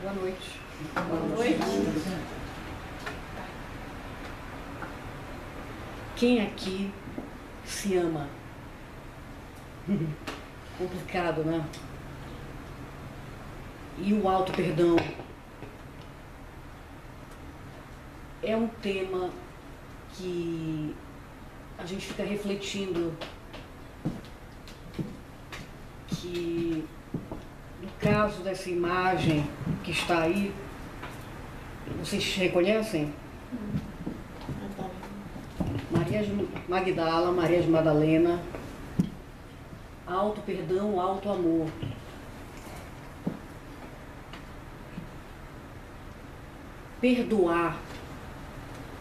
Boa noite. Boa noite. Quem aqui se ama? Complicado, né? E o auto perdão é um tema que a gente fica refletindo que no caso dessa imagem que está aí, vocês reconhecem? Maria Magdala, Maria de Madalena, alto perdão, alto amor. Perdoar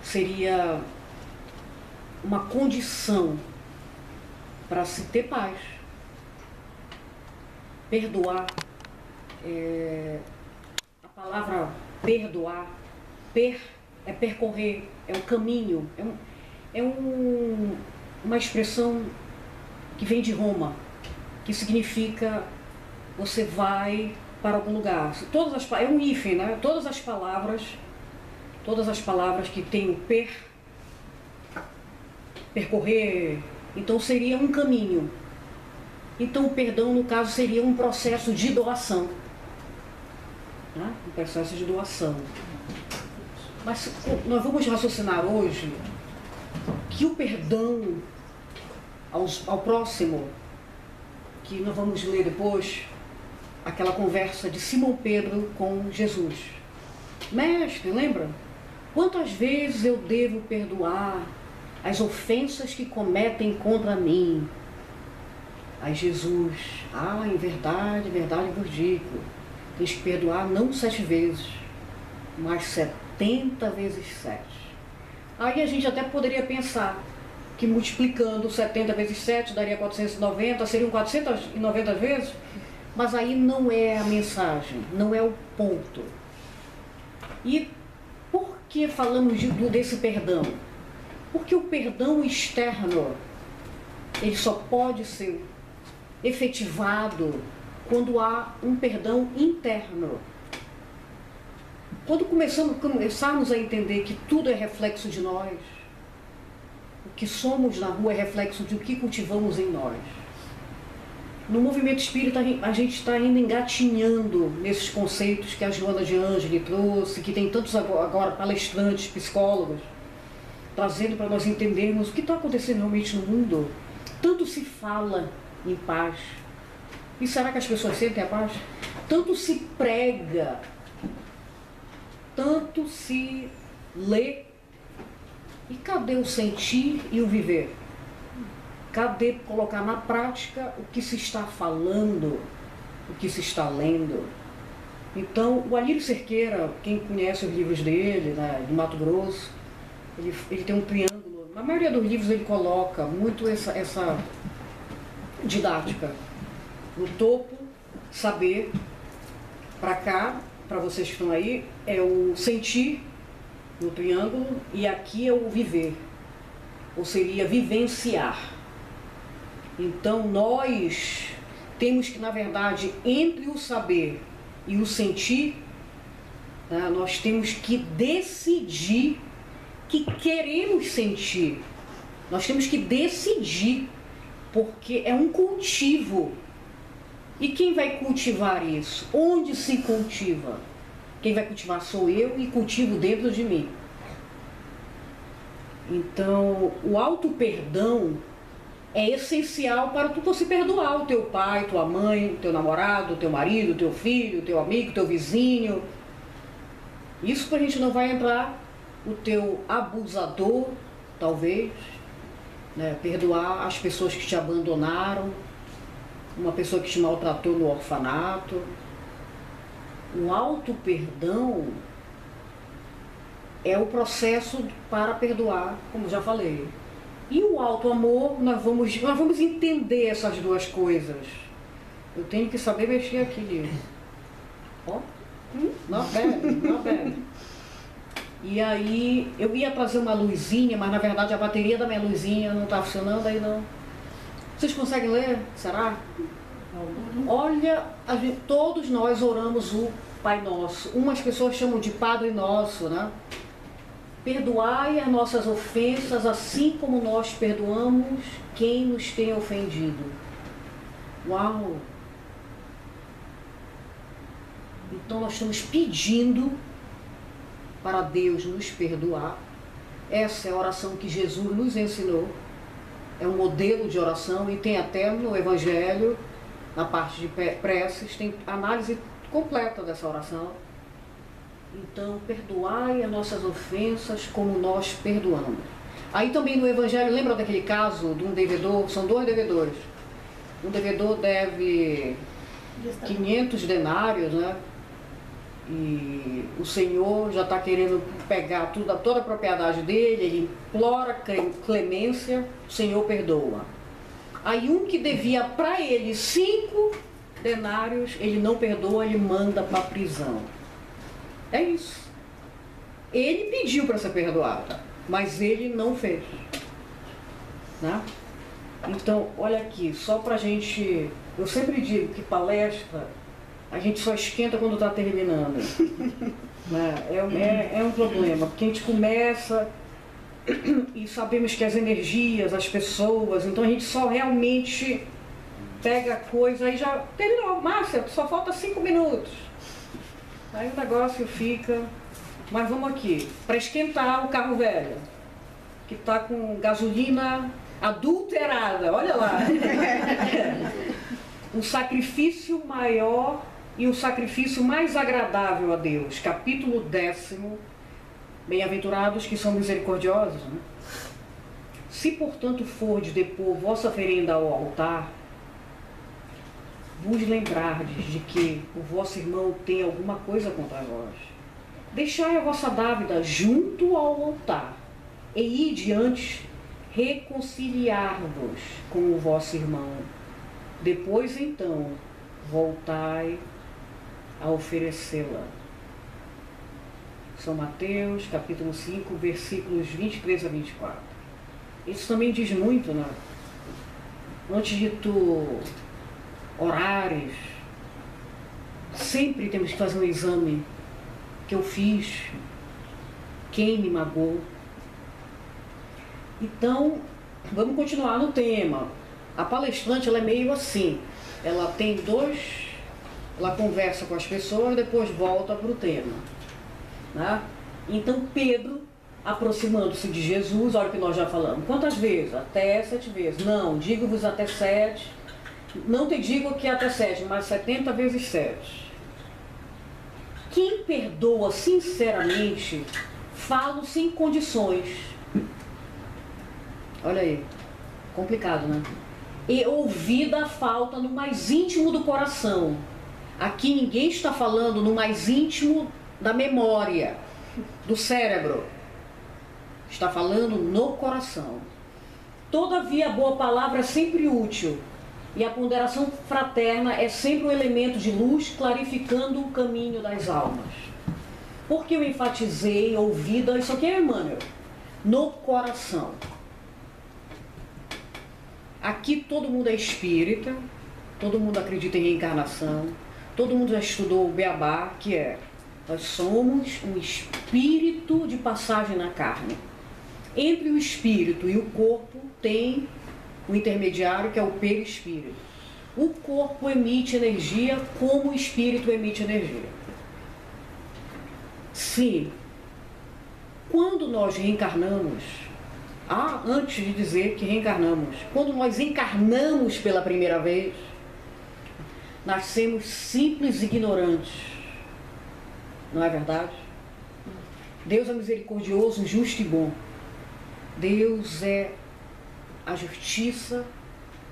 seria uma condição para se ter paz. Perdoar, é, a palavra perdoar, per é percorrer, é o caminho, é, um, é um, uma expressão que vem de Roma, que significa você vai para algum lugar. Todas as, é um hífen, né? Todas as palavras, todas as palavras que tem o per, percorrer, então seria um caminho. Então o perdão, no caso, seria um processo de doação. Né? Um processo de doação. Mas nós vamos raciocinar hoje que o perdão aos, ao próximo, que nós vamos ler depois, aquela conversa de Simão Pedro com Jesus. Mestre, lembra? Quantas vezes eu devo perdoar as ofensas que cometem contra mim? Aí Jesus, ah, em verdade, em verdade vos digo, que perdoar não sete vezes, mas setenta vezes sete. Aí a gente até poderia pensar que multiplicando 70 vezes 7 daria 490, seriam 490 vezes, mas aí não é a mensagem, não é o ponto. E por que falamos de, desse perdão? Porque o perdão externo, ele só pode ser efetivado quando há um perdão interno. Quando começamos, começarmos a entender que tudo é reflexo de nós, o que somos na rua é reflexo de o que cultivamos em nós. No movimento espírita, a gente está ainda engatinhando nesses conceitos que a Joana de Angeli trouxe, que tem tantos agora palestrantes, psicólogos, trazendo para nós entendermos o que está acontecendo realmente no mundo. Tanto se fala em paz. E será que as pessoas sentem a paz? Tanto se prega, tanto se lê. E cadê o sentir e o viver? Cadê colocar na prática o que se está falando, o que se está lendo? Então, o Alírio Cerqueira, quem conhece os livros dele, né, de Mato Grosso, ele, ele tem um triângulo. Na maioria dos livros ele coloca muito essa, essa didática. No topo, saber, para cá, para vocês que estão aí, é o sentir no triângulo e aqui é o viver, ou seria vivenciar. Então nós temos que, na verdade, entre o saber e o sentir, né, nós temos que decidir que queremos sentir. Nós temos que decidir porque é um cultivo. E quem vai cultivar isso? Onde se cultiva? Quem vai cultivar sou eu e cultivo dentro de mim. Então, o auto perdão é essencial para tu você perdoar o teu pai, tua mãe, teu namorado, teu marido, teu filho, teu amigo, teu vizinho. Isso que a gente não vai entrar o teu abusador, talvez, né? perdoar as pessoas que te abandonaram, uma pessoa que te maltratou no orfanato. O auto perdão é o processo para perdoar, como já falei. E o alto amor, nós vamos, nós vamos entender essas duas coisas. Eu tenho que saber mexer aqui nisso. Ó, hum, não bad, não. E aí eu ia trazer uma luzinha, mas na verdade a bateria da minha luzinha não está funcionando aí não. Vocês conseguem ler? Será? Olha, gente, todos nós oramos o Pai Nosso. Umas pessoas chamam de Padre Nosso, né? Perdoai as nossas ofensas, assim como nós perdoamos quem nos tem ofendido. Uau! Então nós estamos pedindo para Deus nos perdoar. Essa é a oração que Jesus nos ensinou. É um modelo de oração e tem até no Evangelho, na parte de preces, tem análise completa dessa oração. Então, perdoai as nossas ofensas como nós perdoamos. Aí também no Evangelho, lembra daquele caso de um devedor? São dois devedores. Um devedor deve 500 denários, né? E o Senhor já está querendo pegar tudo, toda a propriedade dele, ele implora clemência, o Senhor perdoa. Aí um que devia para ele cinco denários, ele não perdoa, ele manda para a prisão. É isso. Ele pediu para ser perdoado, mas ele não fez. Né? Então, olha aqui, só para gente. Eu sempre digo que palestra a gente só esquenta quando está terminando. né? é, é, é um problema, porque a gente começa e sabemos que as energias, as pessoas, então a gente só realmente pega a coisa e já terminou. Márcia, só falta cinco minutos. Aí o negócio fica. Mas vamos aqui, para esquentar o carro velho, que está com gasolina adulterada, olha lá. um sacrifício maior e o sacrifício mais agradável a Deus. Capítulo décimo. Bem-aventurados que são misericordiosos. Né? Se, portanto, fordes depor vossa oferenda ao altar, vos lembrardes de que o vosso irmão tem alguma coisa contra vós. Deixai a vossa dávida junto ao altar e ide antes reconciliar-vos com o vosso irmão. Depois, então, voltai a oferecê-la. São Mateus, capítulo 5, versículos 23 a 24. Isso também diz muito, né? Antes de tu orares, sempre temos que fazer um exame que eu fiz, quem me magoou. Então, vamos continuar no tema. A palestrante ela é meio assim, ela tem dois ela conversa com as pessoas, depois volta para o tema. Né? Então Pedro, aproximando-se de Jesus, olha o que nós já falamos, quantas vezes? Até sete vezes. Não, digo-vos até sete. Não te digo que até sete, mas setenta vezes sete. Quem perdoa sinceramente, falo sem condições. Olha aí, complicado, né? E ouvida a falta no mais íntimo do coração Aqui ninguém está falando no mais íntimo da memória, do cérebro. Está falando no coração. Todavia, a boa palavra é sempre útil. E a ponderação fraterna é sempre um elemento de luz clarificando o caminho das almas. Por que eu enfatizei ouvida? Isso aqui é Emmanuel. No coração. Aqui todo mundo é espírita, todo mundo acredita em reencarnação, todo mundo já estudou o Beabá, que é nós somos um espírito de passagem na carne. Entre o espírito e o corpo tem o intermediário que é o perispírito. O corpo emite energia como o espírito emite energia. Sim. Quando nós reencarnamos, ah, antes de dizer que reencarnamos, quando nós encarnamos pela primeira vez, nascemos simples e ignorantes. Não é verdade? Deus é misericordioso, justo e bom. Deus é a justiça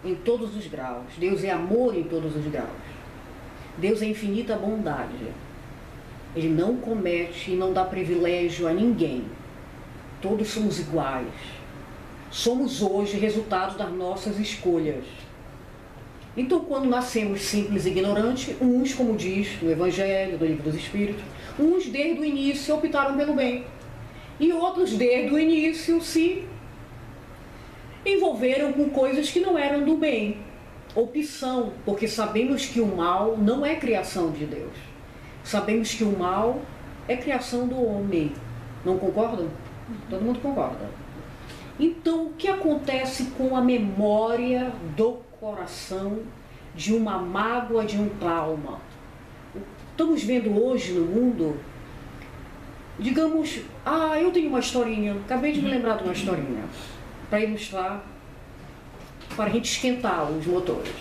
em todos os graus. Deus é amor em todos os graus. Deus é infinita bondade. Ele não comete e não dá privilégio a ninguém. Todos somos iguais. Somos hoje resultado das nossas escolhas. Então, quando nascemos simples e ignorantes, uns, como diz no Evangelho, do Livro dos Espíritos, uns desde o início optaram pelo bem, e outros desde o início se envolveram com coisas que não eram do bem. Opção, porque sabemos que o mal não é criação de Deus. Sabemos que o mal é criação do homem. Não concordam? Todo mundo concorda. Então, o que acontece com a memória do coração de uma mágoa, de um trauma? Estamos vendo hoje no mundo, digamos, ah, eu tenho uma historinha, acabei de me lembrar de uma historinha, para ilustrar, para a gente esquentar os motores.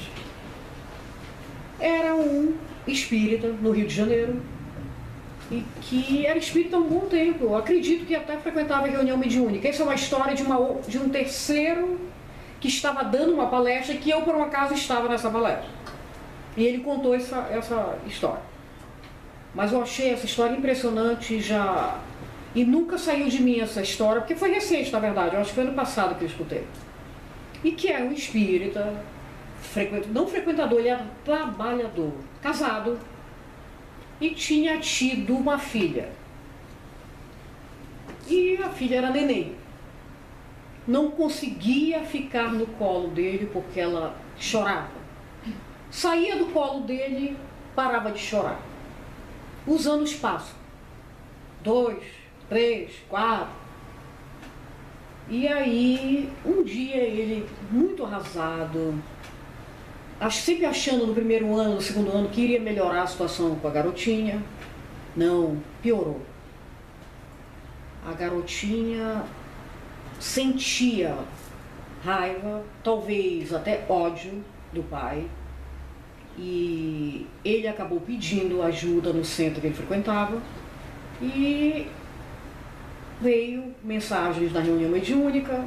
Era um espírita no Rio de Janeiro, e que era espírita há um bom tempo. Eu acredito que até frequentava reunião mediúnica. Essa é uma história de, uma, de um terceiro que estava dando uma palestra e que eu, por um acaso, estava nessa palestra. E ele contou essa, essa história. Mas eu achei essa história impressionante já. E nunca saiu de mim essa história, porque foi recente, na verdade. Eu acho que foi ano passado que eu escutei. E que era um espírita, frequent... não frequentador, ele era trabalhador, casado, e tinha tido uma filha. E a filha era neném. Não conseguia ficar no colo dele porque ela chorava. Saía do colo dele, parava de chorar. Os anos passam. Dois, três, quatro. E aí, um dia ele, muito arrasado, sempre achando no primeiro ano, no segundo ano, que iria melhorar a situação com a garotinha. Não, piorou. A garotinha sentia raiva, talvez até ódio do pai. E ele acabou pedindo ajuda no centro que ele frequentava. E veio mensagens da reunião mediúnica.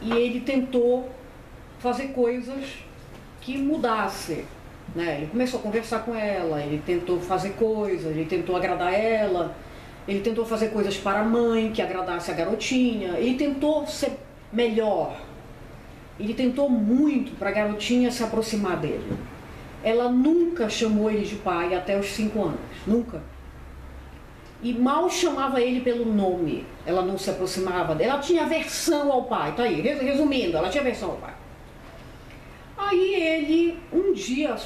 E ele tentou fazer coisas que mudasse. Né? Ele começou a conversar com ela, ele tentou fazer coisas, ele tentou agradar ela, ele tentou fazer coisas para a mãe que agradasse a garotinha, ele tentou ser melhor. Ele tentou muito para a garotinha se aproximar dele. Ela nunca chamou ele de pai até os cinco anos, nunca. E mal chamava ele pelo nome. Ela não se aproximava dele. Ela tinha aversão ao pai. Tá aí, resumindo, ela tinha aversão ao pai. Aí ele, um dia,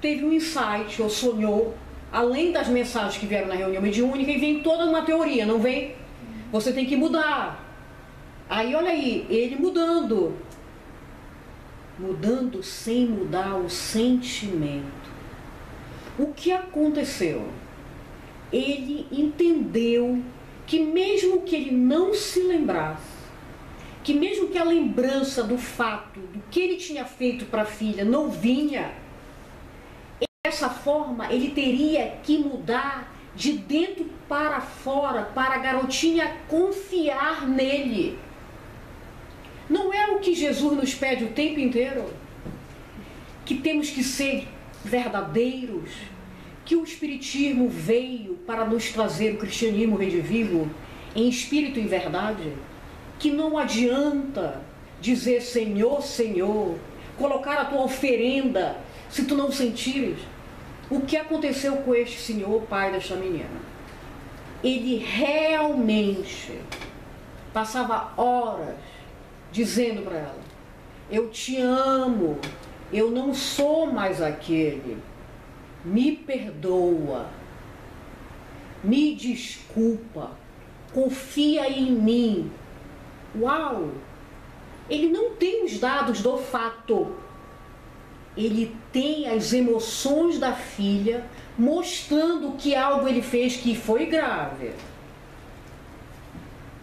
teve um insight, ou sonhou, além das mensagens que vieram na reunião mediúnica, e vem toda uma teoria, não vem? Você tem que mudar. Aí olha aí, ele mudando. Mudando sem mudar o sentimento. O que aconteceu? Ele entendeu que mesmo que ele não se lembrasse, que mesmo que a lembrança do fato do que ele tinha feito para a filha não vinha, dessa forma ele teria que mudar de dentro para fora para a garotinha confiar nele. Não é o que Jesus nos pede o tempo inteiro? Que temos que ser verdadeiros, que o Espiritismo veio para nos trazer o cristianismo redivivo em espírito e verdade que não adianta dizer Senhor, Senhor, colocar a tua oferenda se tu não sentires. O que aconteceu com este senhor, pai desta menina? Ele realmente passava horas dizendo para ela: Eu te amo, eu não sou mais aquele, me perdoa, me desculpa, confia em mim, Uau! Ele não tem os dados do fato. Ele tem as emoções da filha mostrando que algo ele fez que foi grave.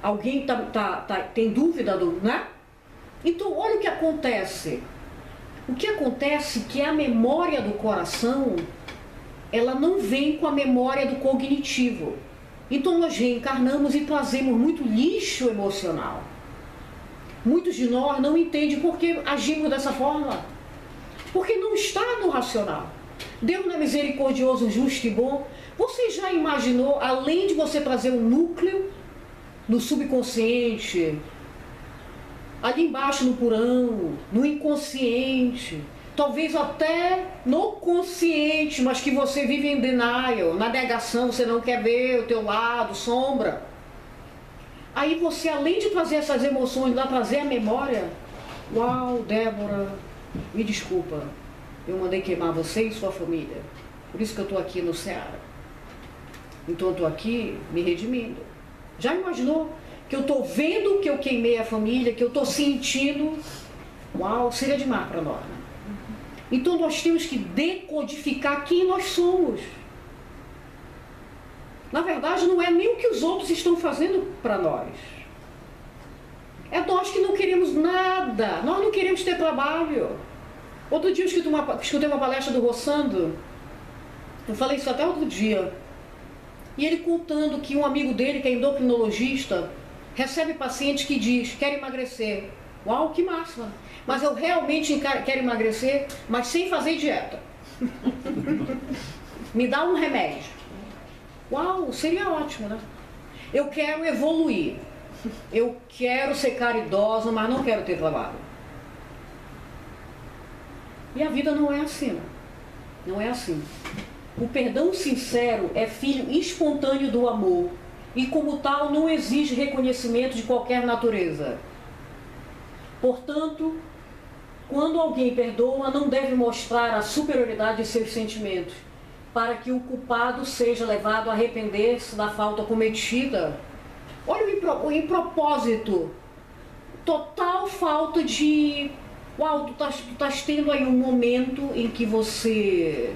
Alguém tá, tá, tá, tem dúvida do, né? Então, olha o que acontece. O que acontece é que a memória do coração, ela não vem com a memória do cognitivo. Então nós reencarnamos e trazemos muito lixo emocional. Muitos de nós não entendem por que agimos dessa forma. Porque não está no racional. Deus não é misericordioso, justo e bom. Você já imaginou, além de você trazer um núcleo no subconsciente, ali embaixo no purão, no inconsciente, talvez até no consciente, mas que você vive em denial, na negação, você não quer ver o teu lado, sombra. Aí você, além de trazer essas emoções, lá trazer a memória, uau, Débora, me desculpa, eu mandei queimar você e sua família. Por isso que eu estou aqui no Ceará. Então eu estou aqui me redimindo. Já imaginou que eu estou vendo que eu queimei a família, que eu estou sentindo? Uau, seria demais para nós. Né? Então nós temos que decodificar quem nós somos. Na verdade, não é nem o que os outros estão fazendo para nós. É nós que não queremos nada. Nós não queremos ter trabalho. Outro dia eu escutei uma, escutei uma palestra do Rossando. Eu falei isso até outro dia. E ele contando que um amigo dele, que é endocrinologista, recebe paciente que diz, quer emagrecer. Uau, que máxima! Mas eu realmente quero emagrecer, mas sem fazer dieta. Me dá um remédio. Uau, seria ótimo, né? Eu quero evoluir. Eu quero ser caridosa, mas não quero ter trabalho. E a vida não é assim. Não é assim. O perdão sincero é filho espontâneo do amor e, como tal, não exige reconhecimento de qualquer natureza. Portanto, quando alguém perdoa, não deve mostrar a superioridade de seus sentimentos, para que o culpado seja levado a arrepender-se da falta cometida. Olha o, impropósito, total falta de. Uau, tu estás, tu estás tendo aí um momento em que você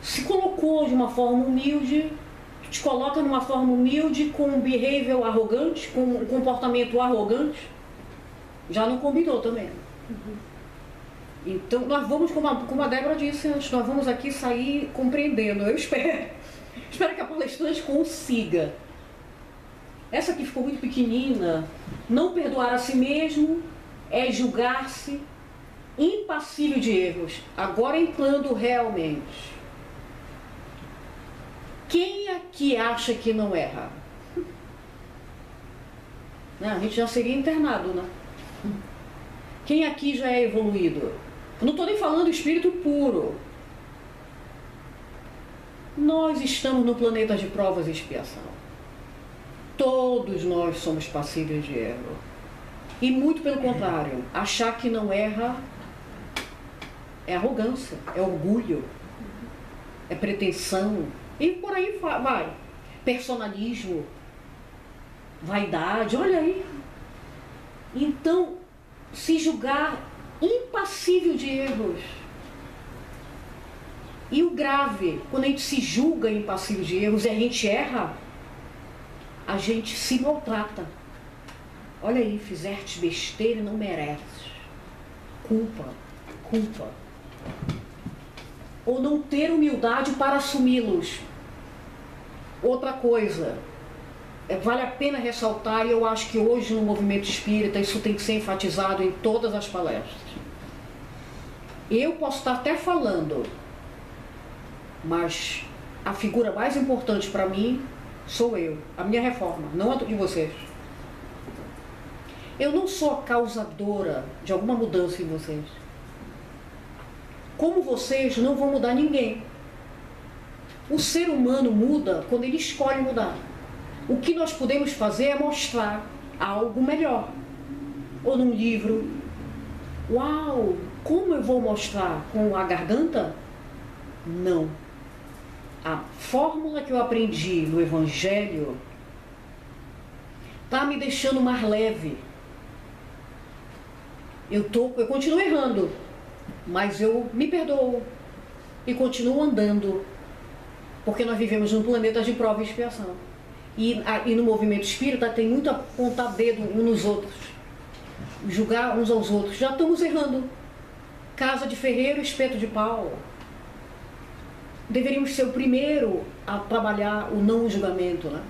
se colocou de uma forma humilde, te coloca numa forma humilde, com um behavior arrogante, com um comportamento arrogante, já não combinou também. Uhum. Então, nós vamos, como a, como a Débora disse antes, nós vamos aqui sair compreendendo, eu espero. espero que a palestrante consiga. Essa aqui ficou muito pequenina. Não perdoar a si mesmo é julgar-se impassível de erros. Agora entrando realmente quem aqui acha que não erra? Não, a gente já seria internado, né? Quem aqui já é evoluído? não estou nem falando espírito puro. Nós estamos no planeta de provas e expiação. Todos nós somos passíveis de erro. E muito pelo contrário, achar que não erra é arrogância, é orgulho, é pretensão, e por aí vai. Personalismo, vaidade, olha aí. Então, se julgar impassível de erros. E o grave, quando a gente se julga impassível de erros e a gente erra, a gente se maltrata. Olha aí, fizeste besteira e não mereces. Culpa, culpa. Ou não ter humildade para assumi-los. Outra coisa, é, vale a pena ressaltar, e eu acho que hoje no movimento espírita isso tem que ser enfatizado em todas as palestras. Eu posso estar até falando, mas a figura mais importante para mim sou eu, a minha reforma, não a de vocês. Eu não sou a causadora de alguma mudança em vocês. Como vocês não vão mudar ninguém. O ser humano muda quando ele escolhe mudar. O que nós podemos fazer é mostrar algo melhor. Ou num livro. Uau, como eu vou mostrar? Com a garganta? Não. A fórmula que eu aprendi no Evangelho está me deixando mais leve. Eu, tô, eu continuo errando, mas eu me perdoo e continuo andando porque nós vivemos num planeta de prova e expiação. E, a, e no movimento espírita tem muito apontar dedo uns nos outros, julgar uns aos outros. Já estamos errando. Casa de ferreiro, espeto de pau. Deveríamos ser o primeiro a trabalhar o não julgamento, né?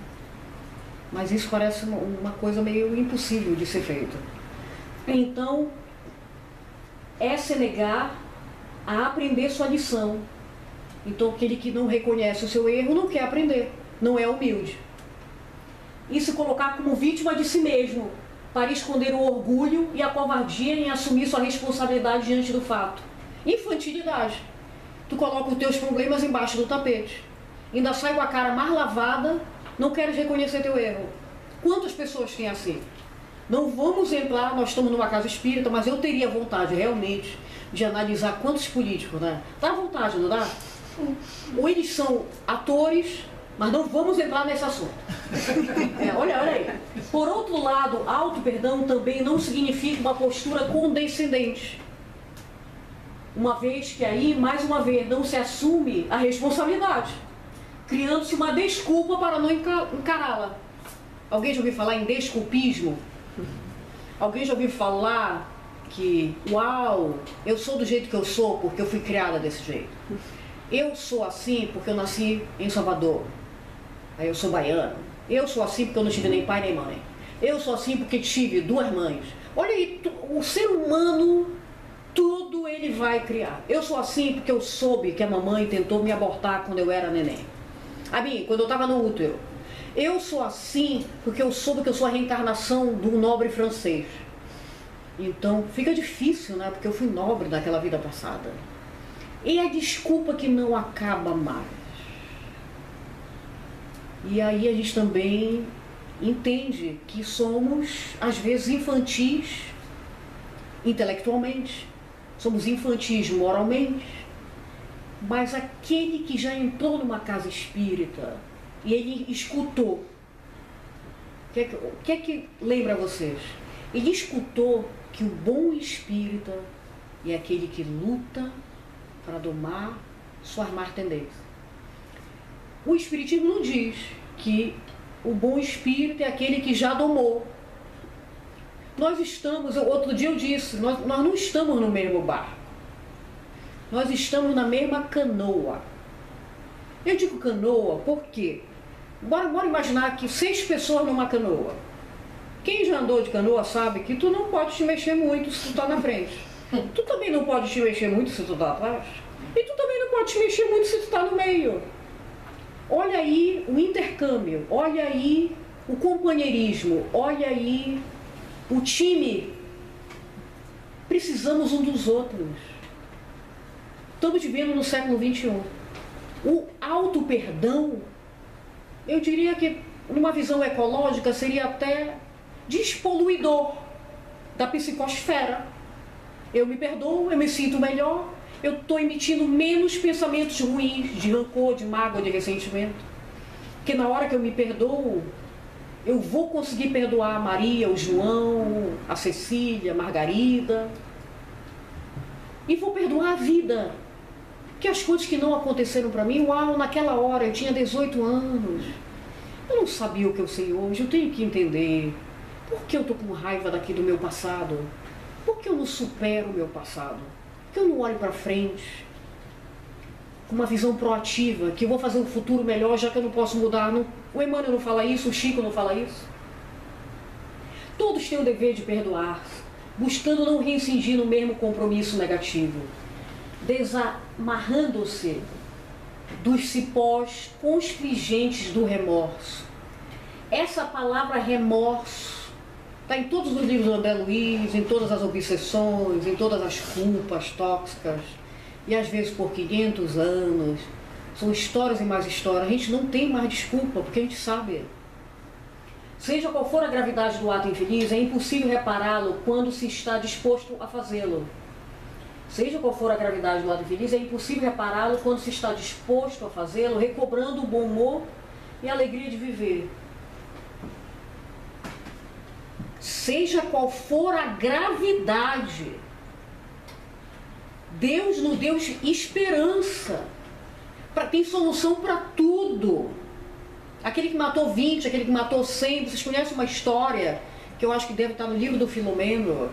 Mas isso parece uma, uma coisa meio impossível de ser feita. Então, é se negar a aprender sua lição então aquele que não reconhece o seu erro não quer aprender, não é humilde. E se colocar como vítima de si mesmo, para esconder o orgulho e a covardia em assumir sua responsabilidade diante do fato. Infantilidade. Tu coloca os teus problemas embaixo do tapete. Ainda sai com a cara mais lavada, não queres reconhecer teu erro. Quantas pessoas têm assim? Não vamos entrar, nós estamos numa casa espírita, mas eu teria vontade realmente de analisar quantos políticos, né? Dá vontade, não dá? Ou eles são atores, mas não vamos entrar nesse assunto. É, olha, olha aí. Por outro lado, auto-perdão também não significa uma postura condescendente. Uma vez que aí, mais uma vez, não se assume a responsabilidade, criando-se uma desculpa para não encará-la. Alguém já ouviu falar em desculpismo? Alguém já ouviu falar que, uau, eu sou do jeito que eu sou porque eu fui criada desse jeito? Eu sou assim porque eu nasci em Salvador. Aí eu sou baiano. Eu sou assim porque eu não tive nem pai nem mãe. Eu sou assim porque tive duas mães. Olha aí, o ser humano, tudo ele vai criar. Eu sou assim porque eu soube que a mamãe tentou me abortar quando eu era neném. A mim, quando eu estava no útero. Eu sou assim porque eu soube que eu sou a reencarnação do nobre francês. Então fica difícil, né? Porque eu fui nobre naquela vida passada. E a desculpa que não acaba mais. E aí a gente também entende que somos, às vezes, infantis intelectualmente, somos infantis moralmente, mas aquele que já entrou numa casa espírita e ele escutou. O que, é que, o que é que lembra vocês? Ele escutou que o bom espírita é aquele que luta para domar suas más tendências. O Espiritismo não diz que o bom espírito é aquele que já domou. Nós estamos, outro dia eu disse, nós, nós não estamos no mesmo barco. Nós estamos na mesma canoa. Eu digo canoa porque Bora, bora imaginar que seis pessoas numa canoa. Quem já andou de canoa sabe que tu não pode te mexer muito se tu tá na frente. Tu também não pode te mexer muito se tu tá atrás. E tu também não pode te mexer muito se tu tá no meio. Olha aí o intercâmbio, olha aí o companheirismo, olha aí o time. Precisamos um dos outros. Estamos vivendo no século XXI. O auto-perdão eu diria que, numa visão ecológica, seria até despoluidor da psicosfera. Eu me perdoo, eu me sinto melhor, eu estou emitindo menos pensamentos ruins, de rancor, de mágoa, de ressentimento. Porque na hora que eu me perdoo, eu vou conseguir perdoar a Maria, o João, a Cecília, a Margarida. E vou perdoar a vida. Que as coisas que não aconteceram para mim, uau, naquela hora eu tinha 18 anos. Eu não sabia o que eu sei hoje, eu tenho que entender. Por que eu tô com raiva daqui do meu passado? Por que eu não supero o meu passado? Por que eu não olho para frente? Com uma visão proativa, que eu vou fazer um futuro melhor já que eu não posso mudar. Não... O Emmanuel não fala isso, o Chico não fala isso. Todos têm o dever de perdoar, buscando não reincidir no mesmo compromisso negativo desamarrando-se dos cipós constringentes do remorso. Essa palavra remorso está em todos os livros do André Luiz, em todas as obsessões, em todas as culpas tóxicas, e às vezes por 500 anos. São histórias e mais histórias. A gente não tem mais desculpa, porque a gente sabe. Seja qual for a gravidade do ato infeliz, é impossível repará-lo quando se está disposto a fazê-lo. Seja qual for a gravidade do lado infeliz, é impossível repará-lo quando se está disposto a fazê-lo, recobrando o bom humor e a alegria de viver. Seja qual for a gravidade, Deus nos deu esperança. Pra, tem solução para tudo. Aquele que matou 20, aquele que matou 100, vocês conhecem uma história que eu acho que deve estar no livro do Filomeno,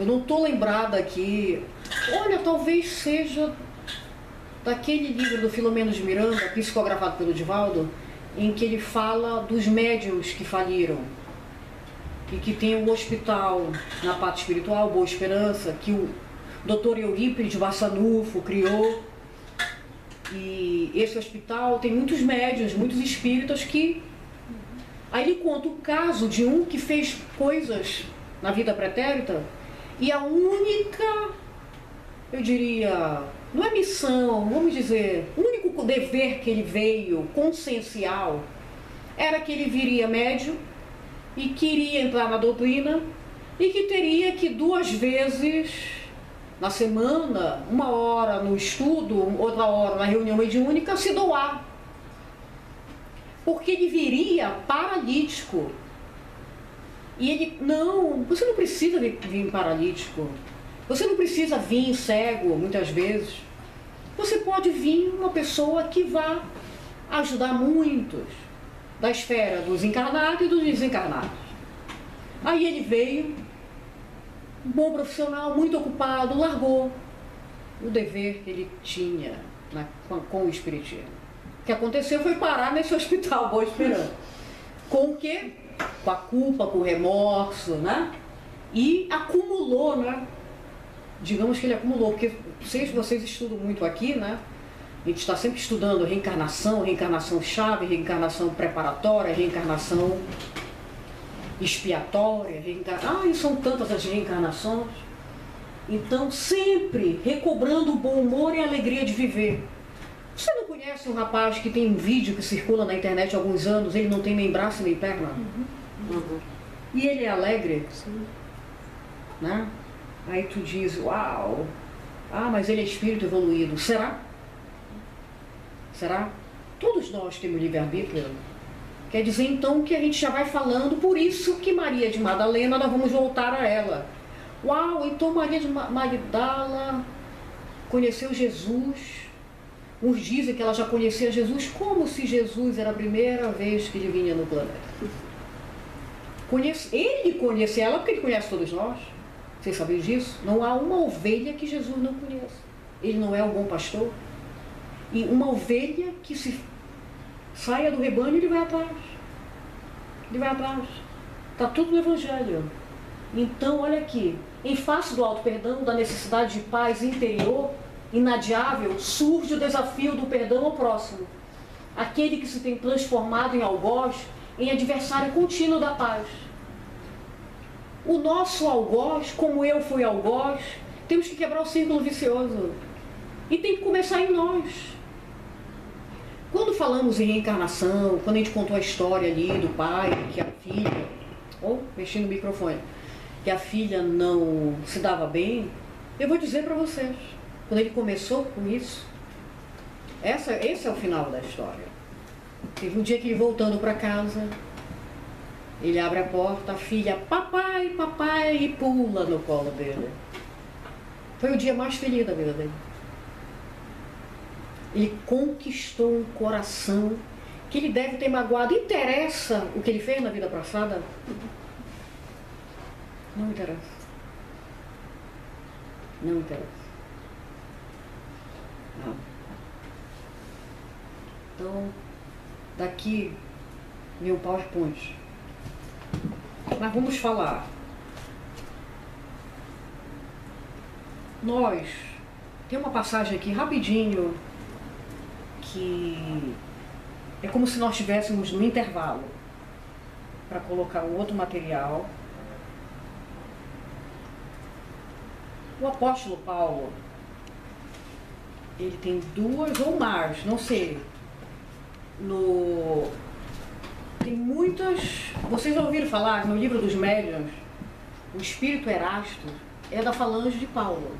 eu não estou lembrada aqui. Olha, talvez seja daquele livro do Filomeno de Miranda, psicografado pelo Divaldo, em que ele fala dos médios que faliram e que tem um hospital na parte espiritual, Boa Esperança, que o Dr. Eurípides Bassanufo criou. E esse hospital tem muitos médios, muitos espíritas que. Aí ele conta o caso de um que fez coisas na vida pretérita e a única, eu diria, não é missão, vamos dizer, o único dever que ele veio, consciencial, era que ele viria médio e queria entrar na doutrina e que teria que duas vezes na semana, uma hora no estudo, outra hora na reunião mediúnica, se doar. Porque ele viria paralítico. E ele, não, você não precisa vir paralítico. Você não precisa vir cego, muitas vezes. Você pode vir uma pessoa que vá ajudar muitos da esfera dos encarnados e dos desencarnados. Aí ele veio, bom profissional, muito ocupado, largou o dever que ele tinha na, com, com, o Espiritismo. O que aconteceu foi parar nesse hospital Boa Esperança. Com o quê? Com a culpa, com o remorso, né? E acumulou, né? Digamos que ele acumulou, porque vocês, vocês estudam muito aqui, né? A gente está sempre estudando reencarnação, reencarnação chave, reencarnação preparatória, reencarnação expiatória, reencarnação. Ah, são tantas as reencarnações. Então, sempre recobrando o bom humor e a alegria de viver. Você não conhece um rapaz que tem um vídeo que circula na internet há alguns anos, ele não tem nem braço nem perna? Uhum. Uhum. E ele é alegre? Sim. Né? Aí tu diz, uau, ah, mas ele é espírito evoluído. Será? Será? Todos nós temos livre-arbítrio. Quer dizer então que a gente já vai falando, por isso que Maria de Madalena, nós vamos voltar a ela. Uau, então Maria de Magdala conheceu Jesus. Uns dizem que ela já conhecia Jesus como se Jesus era a primeira vez que ele vinha no planeta. Conhece, ele conhece ela porque ele conhece todos nós. Vocês sabem disso? Não há uma ovelha que Jesus não conheça. Ele não é um bom pastor. E uma ovelha que se saia do rebanho, ele vai atrás. Ele vai atrás. Está tudo no Evangelho. Então, olha aqui. Em face do alto perdão, da necessidade de paz interior, inadiável, surge o desafio do perdão ao próximo. Aquele que se tem transformado em algoz, em adversário contínuo da paz. O nosso algoz, como eu fui algoz, temos que quebrar o círculo vicioso. E tem que começar em nós. Quando falamos em reencarnação, quando a gente contou a história ali do pai, que a filha, ou oh, mexendo no microfone, que a filha não se dava bem, eu vou dizer para vocês, quando ele começou com isso, essa, esse é o final da história. Teve um dia que ele voltando para casa, ele abre a porta, a filha, papai, papai, e pula no colo dele. Foi o dia mais feliz da vida dele. Ele conquistou um coração que ele deve ter magoado. Interessa o que ele fez na vida passada? Não interessa. Não interessa. Então, daqui, meu PowerPoint. Mas vamos falar. Nós, tem uma passagem aqui rapidinho que é como se nós estivéssemos no intervalo para colocar um outro material. O apóstolo Paulo, ele tem duas ou mais, não sei. No tem muitas. Vocês ouviram falar no livro dos médiuns, o espírito Erasto é da falange de Paulo.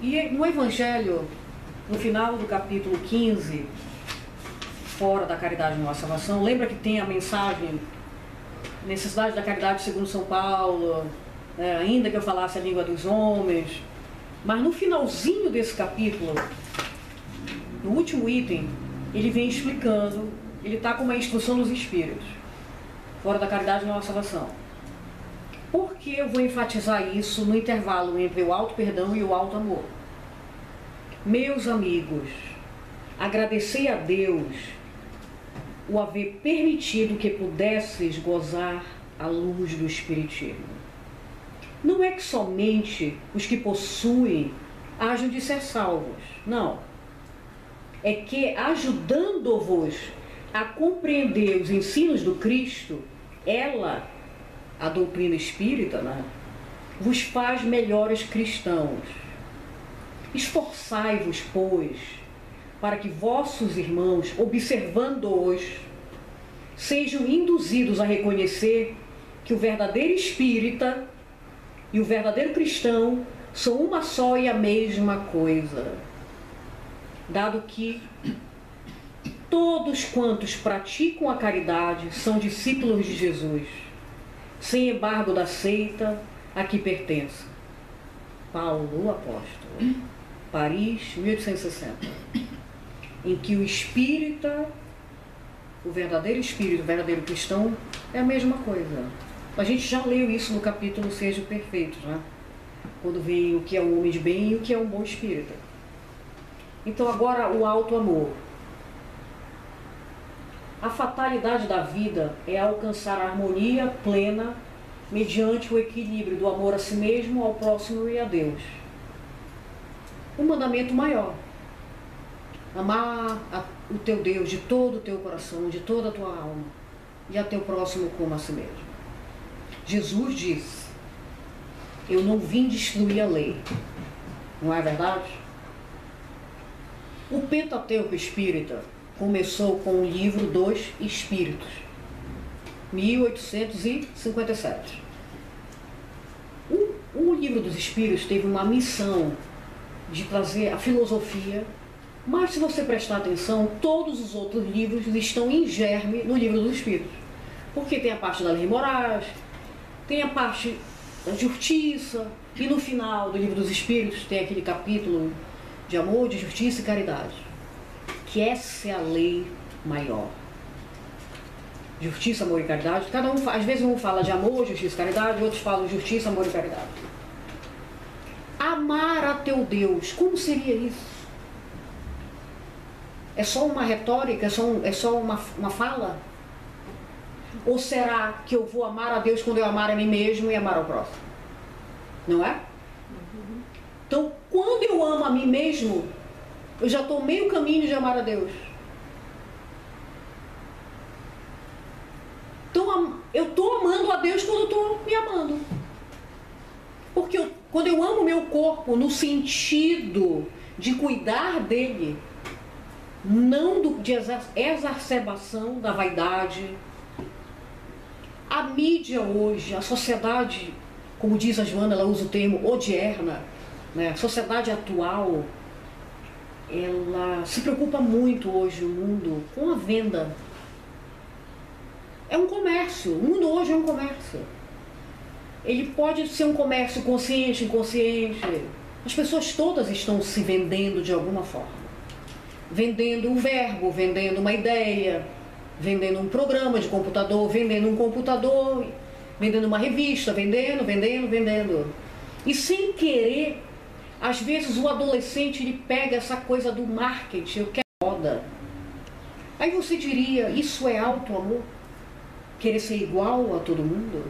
E no Evangelho no final do capítulo 15, fora da caridade de nossa salvação, lembra que tem a mensagem necessidade da caridade segundo São Paulo, né, ainda que eu falasse a língua dos homens, mas no finalzinho desse capítulo, no último item, ele vem explicando, ele está com uma instrução dos espíritos, fora da caridade de nossa salvação. Por que eu vou enfatizar isso no intervalo entre o alto perdão e o alto amor? Meus amigos, agradecei a Deus o haver permitido que pudesses gozar a luz do Espiritismo. Não é que somente os que possuem hajam de ser salvos, não. É que, ajudando-vos a compreender os ensinos do Cristo, ela, a doutrina espírita, né, vos faz melhores cristãos Esforçai-vos, pois, para que vossos irmãos, observando-os, sejam induzidos a reconhecer que o verdadeiro espírita e o verdadeiro cristão são uma só e a mesma coisa, dado que todos quantos praticam a caridade são discípulos de Jesus, sem embargo da seita a que pertence. Paulo, apóstolo, Paris, 1860, em que o espírita, o verdadeiro espírito, o verdadeiro cristão, é a mesma coisa. A gente já leu isso no capítulo Seja Perfeito, né? quando vem o que é um homem de bem e o que é um bom espírito. Então agora o alto amor. A fatalidade da vida é alcançar a harmonia plena mediante o equilíbrio do amor a si mesmo, ao próximo e a Deus. Um mandamento maior. Amar a, o teu Deus de todo o teu coração, de toda a tua alma, e a teu próximo como a si mesmo. Jesus disse: Eu não vim destruir a lei. Não é verdade? O Pentateuco Espírita começou com o livro dos Espíritos, 1857. O, o livro dos Espíritos teve uma missão de trazer a filosofia, mas se você prestar atenção, todos os outros livros estão em germe no livro dos Espíritos. Porque tem a parte da lei morais, tem a parte da justiça, e no final do livro dos Espíritos tem aquele capítulo de amor, de justiça e caridade. Que essa é a lei maior. Justiça, amor e caridade. Cada um, às vezes um fala de amor, justiça e caridade, outros falam justiça, amor e caridade. Amar a teu Deus, como seria isso? É só uma retórica? É só, um, é só uma, uma fala? Ou será que eu vou amar a Deus quando eu amar a mim mesmo e amar ao próximo? Não é? Então, quando eu amo a mim mesmo, eu já estou meio caminho de amar a Deus. Então, eu estou amando a Deus quando eu estou me amando. Porque eu, quando eu amo meu corpo no sentido de cuidar dele, não do, de exacerbação da vaidade. Mídia hoje, a sociedade, como diz a Joana, ela usa o termo odierna, né? A sociedade atual, ela se preocupa muito hoje, o mundo, com a venda. É um comércio. O mundo hoje é um comércio. Ele pode ser um comércio consciente, inconsciente. As pessoas todas estão se vendendo de alguma forma. Vendendo um verbo, vendendo uma ideia, vendendo um programa de computador, vendendo um computador, vendendo uma revista, vendendo, vendendo, vendendo. E sem querer, às vezes o adolescente ele pega essa coisa do marketing, eu quero moda. Aí você diria, isso é alto amor? Querer ser igual a todo mundo?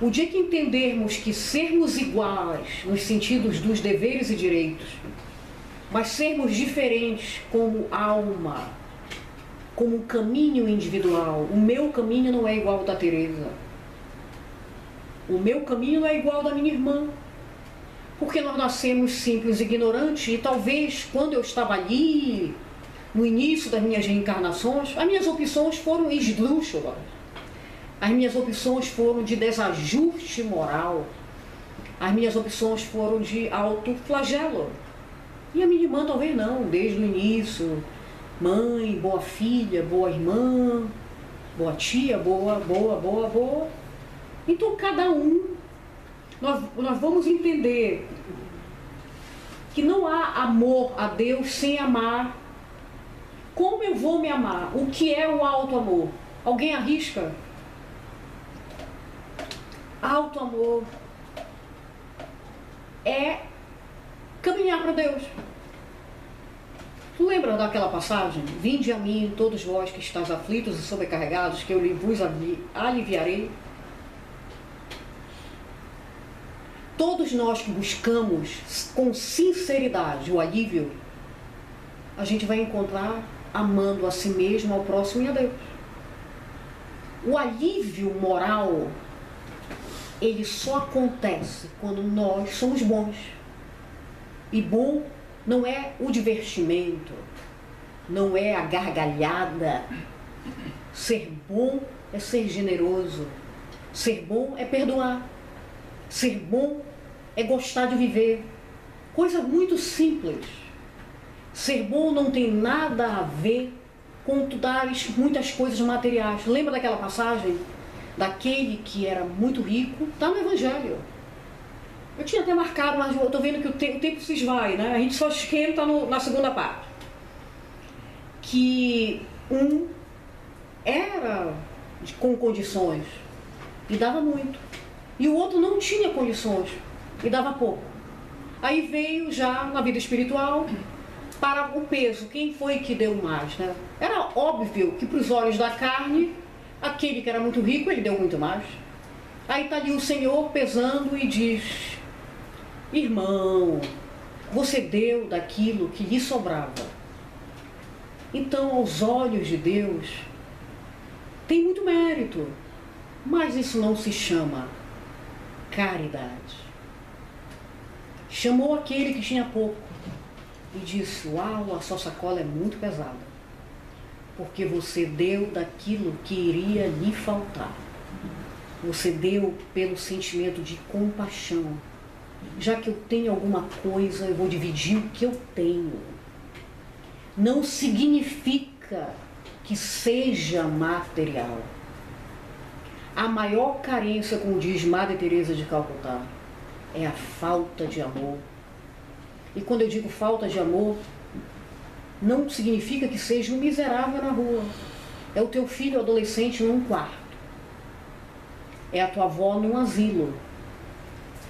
O dia que entendermos que sermos iguais nos sentidos dos deveres e direitos, mas sermos diferentes como alma, como um caminho individual, o meu caminho não é igual ao da Teresa. O meu caminho não é igual ao da minha irmã porque nós nascemos simples e ignorantes e talvez quando eu estava ali, no início das minhas reencarnações, as minhas opções foram esdrúxulas. As minhas opções foram de desajuste moral. As minhas opções foram de autoflagelo. E a minha irmã talvez não, desde o início. Mãe, boa filha, boa irmã, boa tia, boa, boa, boa, boa. Então cada um nós, nós vamos entender que não há amor a Deus sem amar. Como eu vou me amar? O que é o alto amor? Alguém arrisca? Alto amor é caminhar para Deus. Lembra daquela passagem? Vinde a mim, todos vós que estáis aflitos e sobrecarregados, que eu vos aliviarei. todos nós que buscamos com sinceridade o alívio, a gente vai encontrar amando a si mesmo, ao próximo e a Deus. O alívio moral, ele só acontece quando nós somos bons. E bom não é o divertimento, não é a gargalhada. Ser bom é ser generoso. Ser bom é perdoar. Ser bom é gostar de viver. Coisa muito simples. Ser bom não tem nada a ver com tu dares muitas coisas materiais. Lembra daquela passagem daquele que era muito rico? Está no Evangelho. Eu tinha até marcado, mas eu estou vendo que o, te o, tempo se esvai, né? A gente só esquenta no, na segunda parte. Que um era de, com condições e dava muito. E o outro não tinha condições e dava pouco. Aí veio já na vida espiritual para o peso. Quem foi que deu mais? Né? Era óbvio que para os olhos da carne, aquele que era muito rico, ele deu muito mais. Aí está ali o Senhor pesando e diz: Irmão, você deu daquilo que lhe sobrava. Então, aos olhos de Deus, tem muito mérito, mas isso não se chama caridade. Chamou aquele que tinha pouco e disse: Uau, a sua sacola é muito pesada, porque você deu daquilo que iria lhe faltar. Você deu pelo sentimento de compaixão. Já que eu tenho alguma coisa, eu vou dividir o que eu tenho. Não significa que seja material. A maior carência, como diz Madre Teresa de Calcutá, é a falta de amor. E quando eu digo falta de amor, não significa que seja um miserável na rua. É o teu filho adolescente num quarto. É a tua avó num asilo.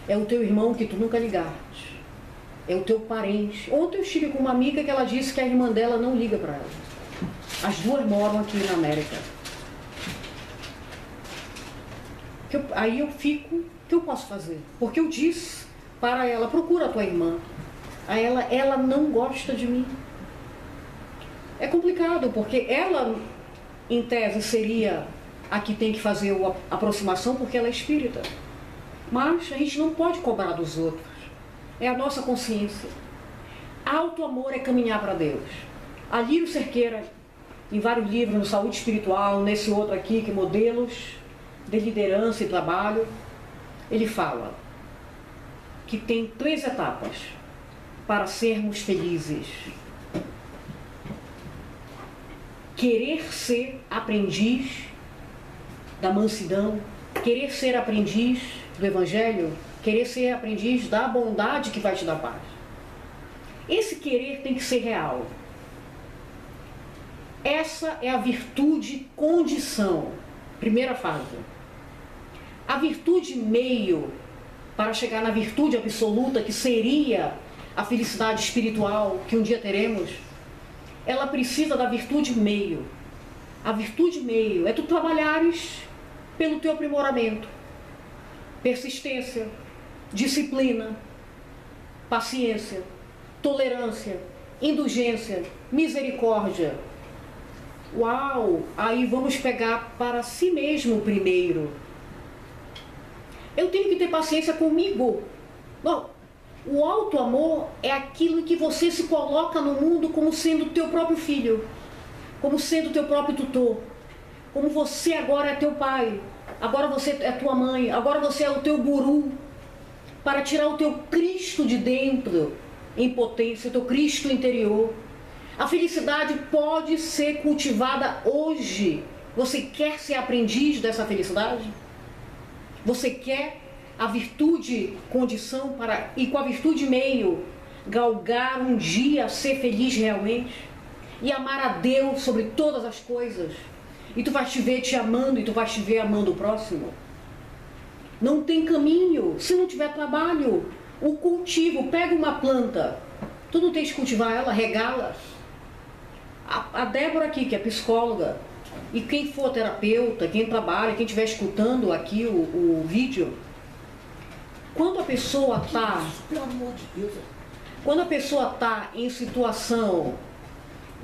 É o teu irmão que tu nunca ligaste. É o teu parente. Ontem eu estive com uma amiga que ela disse que a irmã dela não liga para ela. As duas moram aqui na América. Eu, aí eu fico, o que eu posso fazer? Porque eu disse para ela, procura a tua irmã. A ela, ela não gosta de mim. É complicado, porque ela, em tese, seria a que tem que fazer a aproximação, porque ela é espírita. Mas a gente não pode cobrar dos outros. É a nossa consciência. Alto amor é caminhar para Deus. Alírio Cerqueira, em vários livros, no Saúde Espiritual, nesse outro aqui, que é Modelos de Liderança e Trabalho, ele fala que tem três etapas para sermos felizes. Querer ser aprendiz da mansidão, querer ser aprendiz do Evangelho, querer ser aprendiz da bondade que vai te dar paz. Esse querer tem que ser real. Essa é a virtude condição, primeira fase. A virtude meio para chegar na virtude absoluta, que seria a felicidade espiritual que um dia teremos, ela precisa da virtude meio. A virtude meio é tu trabalhares pelo teu aprimoramento persistência, disciplina, paciência, tolerância, indulgência, misericórdia. Uau! Aí vamos pegar para si mesmo primeiro. Eu tenho que ter paciência comigo. Bom, o alto amor é aquilo que você se coloca no mundo como sendo teu próprio filho, como sendo teu próprio tutor, como você agora é teu pai, agora você é tua mãe, agora você é o teu guru, para tirar o teu Cristo de dentro em potência, o teu Cristo interior. A felicidade pode ser cultivada hoje. Você quer ser aprendiz dessa felicidade? Você quer a virtude condição para e com a virtude meio galgar um dia ser feliz realmente e amar a Deus sobre todas as coisas? E tu vais te ver te amando e tu vais te ver amando o próximo. Não tem caminho se não tiver trabalho. O cultivo, pega uma planta, tu não tens que cultivar ela, regá-la. A, a Débora aqui, que é psicóloga, e quem for terapeuta, quem trabalha, quem estiver escutando aqui o, o vídeo, quando a pessoa está. Quando a pessoa está em situação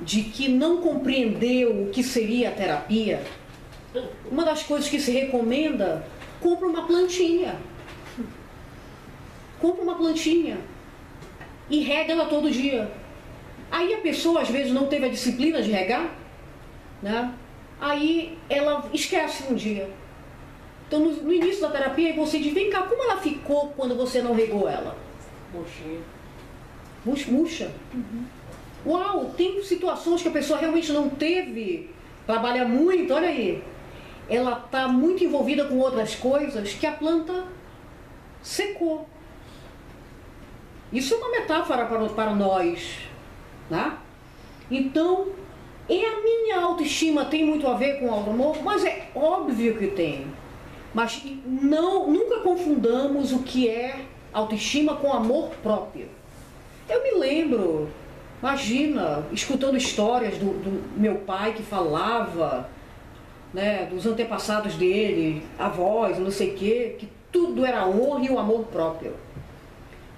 de que não compreendeu o que seria a terapia, uma das coisas que se recomenda, compra uma plantinha. Compra uma plantinha e rega ela todo dia. Aí a pessoa às vezes não teve a disciplina de regar, né? Aí ela esquece um dia. Então, no, no início da terapia, você diz: vem cá, como ela ficou quando você não regou ela? Murchinha. Murcha. Uhum. Uau, tem situações que a pessoa realmente não teve, trabalha muito, olha aí. Ela está muito envolvida com outras coisas que a planta secou. Isso é uma metáfora para, para nós. Né? Então, e a minha autoestima tem muito a ver com o amor? Mas é óbvio que tem. Mas não, nunca confundamos o que é autoestima com amor próprio. Eu me lembro, imagina, escutando histórias do, do meu pai que falava, né, dos antepassados dele, avós, não sei o quê, que tudo era honra e o amor próprio.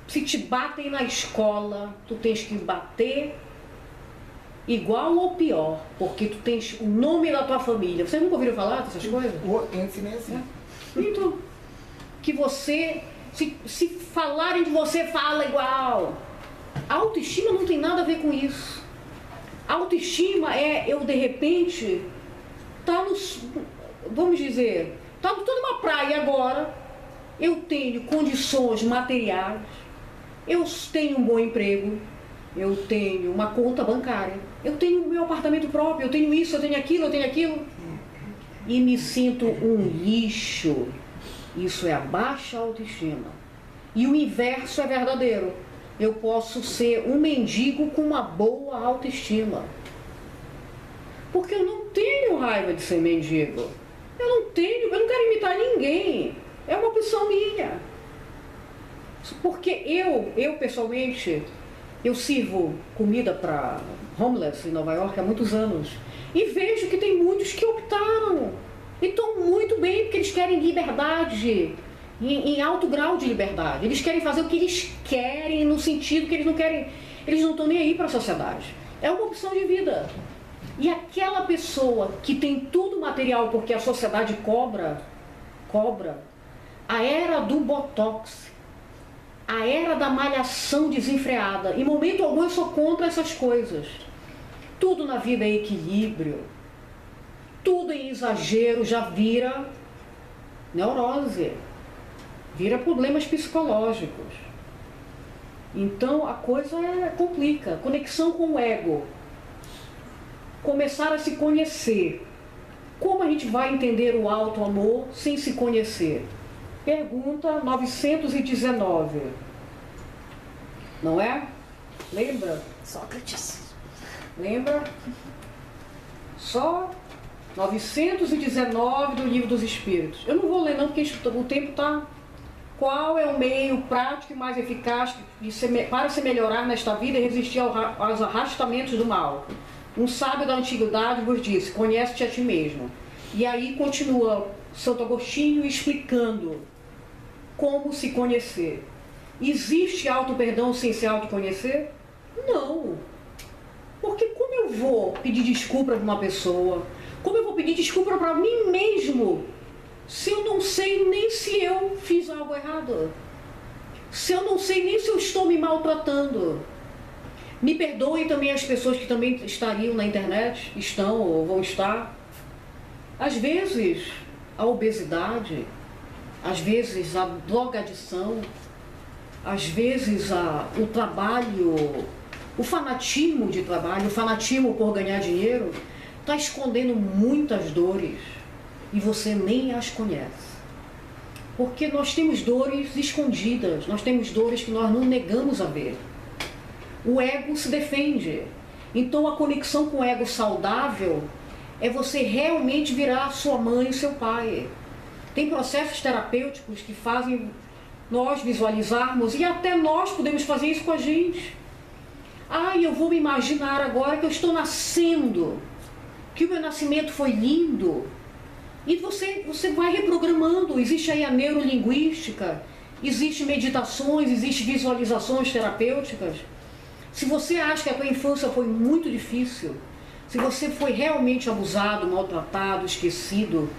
Se te batem na escola, tu tens que bater igual ou pior, porque tu tens o nome da tua família. Vocês nunca ouviram falar dessas coisas? Índice nem assim. É. Então, que você, se, se falarem de você, fala igual. Autoestima não tem nada a ver com isso. Autoestima é eu de repente tá nos, vamos dizer, tá toda uma praia agora. Eu tenho condições materiais, eu tenho um bom emprego, eu tenho uma conta bancária, eu tenho meu apartamento próprio, eu tenho isso, eu tenho aquilo, eu tenho aquilo. E me sinto um lixo. Isso é a baixa autoestima. E o inverso é verdadeiro. Eu posso ser um mendigo com uma boa autoestima. Porque eu não tenho raiva de ser mendigo. Eu não tenho, eu não quero imitar ninguém. É uma opção minha. Porque eu, eu pessoalmente, eu sirvo comida para homeless em Nova York há muitos anos e vejo que tem muitos que optaram e estão muito bem porque eles querem liberdade, em, em, alto grau de liberdade. Eles querem fazer o que eles querem no sentido que eles não querem, eles não estão nem aí para a sociedade. É uma opção de vida. E aquela pessoa que tem tudo material porque a sociedade cobra, cobra, a era do botox a era da malhação desenfreada. Em momento algum eu sou contra essas coisas. Tudo na vida é equilíbrio. Tudo em exagero já vira neurose, vira problemas psicológicos. Então a coisa é, complica. Conexão com o ego. Começar a se conhecer. Como a gente vai entender o alto amor sem se conhecer? Pergunta 919. Não é? Lembra? Sócrates. Lembra? Só 919 do Livro dos Espíritos. Eu não vou ler não, porque o tempo está... Qual é o meio prático e mais eficaz para se melhorar nesta vida e resistir aos arrastamentos do mal? Um sábio da antiguidade vos disse, conhece-te a ti mesmo. E aí continua Santo Agostinho explicando como se conhecer. Existe auto-perdão sem se autoconhecer? Não. Porque como eu vou pedir desculpa para uma pessoa? Como eu vou pedir desculpa para mim mesmo? Se eu não sei nem se eu fiz algo errado. Se eu não sei nem se eu estou me maltratando. Me perdoem também as pessoas que também estariam na internet, estão ou vão estar. Às vezes, a obesidade às vezes a drogadição, às vezes a, o trabalho, o fanatismo de trabalho, o fanatismo por ganhar dinheiro, está escondendo muitas dores e você nem as conhece. Porque nós temos dores escondidas, nós temos dores que nós não negamos a ver. O ego se defende. Então a conexão com o ego saudável é você realmente virar sua mãe e seu pai tem processos terapêuticos que fazem nós visualizarmos e até nós podemos fazer isso com a gente. Ah, eu vou me imaginar agora que eu estou nascendo, que o meu nascimento foi lindo. E você, você vai reprogramando. Existe aí a neurolinguística, existe meditações, existe visualizações terapêuticas. Se você acha que a tua infância foi muito difícil, se você foi realmente abusado, maltratado, esquecido,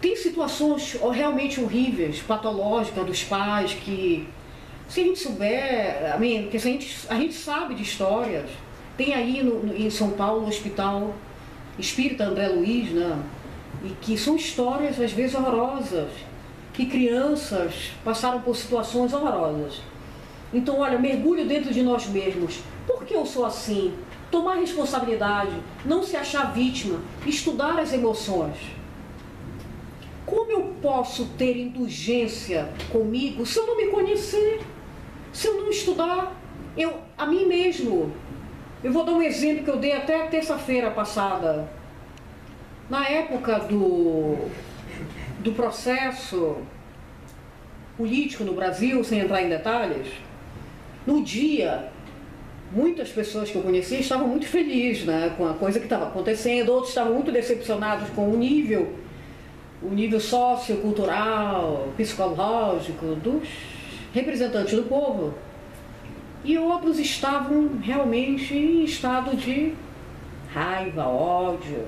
tem situações realmente horríveis, patológicas dos pais que, se a gente souber, a, gente, a gente sabe de histórias, tem aí no, em São Paulo o Hospital Espírita André Luiz, né? E que são histórias às vezes horrorosas, que crianças passaram por situações horrorosas. Então, olha, mergulho dentro de nós mesmos. Por que eu sou assim? Tomar responsabilidade, não se achar vítima, estudar as emoções. Como eu posso ter indulgência comigo se eu não me conhecer? Se eu não estudar, eu a mim mesmo. Eu vou dar um exemplo que eu dei até terça-feira passada. Na época do, do processo político no Brasil, sem entrar em detalhes, no dia, muitas pessoas que eu conhecia estavam muito felizes né, com a coisa que estava acontecendo, outros estavam muito decepcionados com o nível, o nível sociocultural, psicológico dos representantes do povo. E outros estavam realmente em estado de raiva, ódio.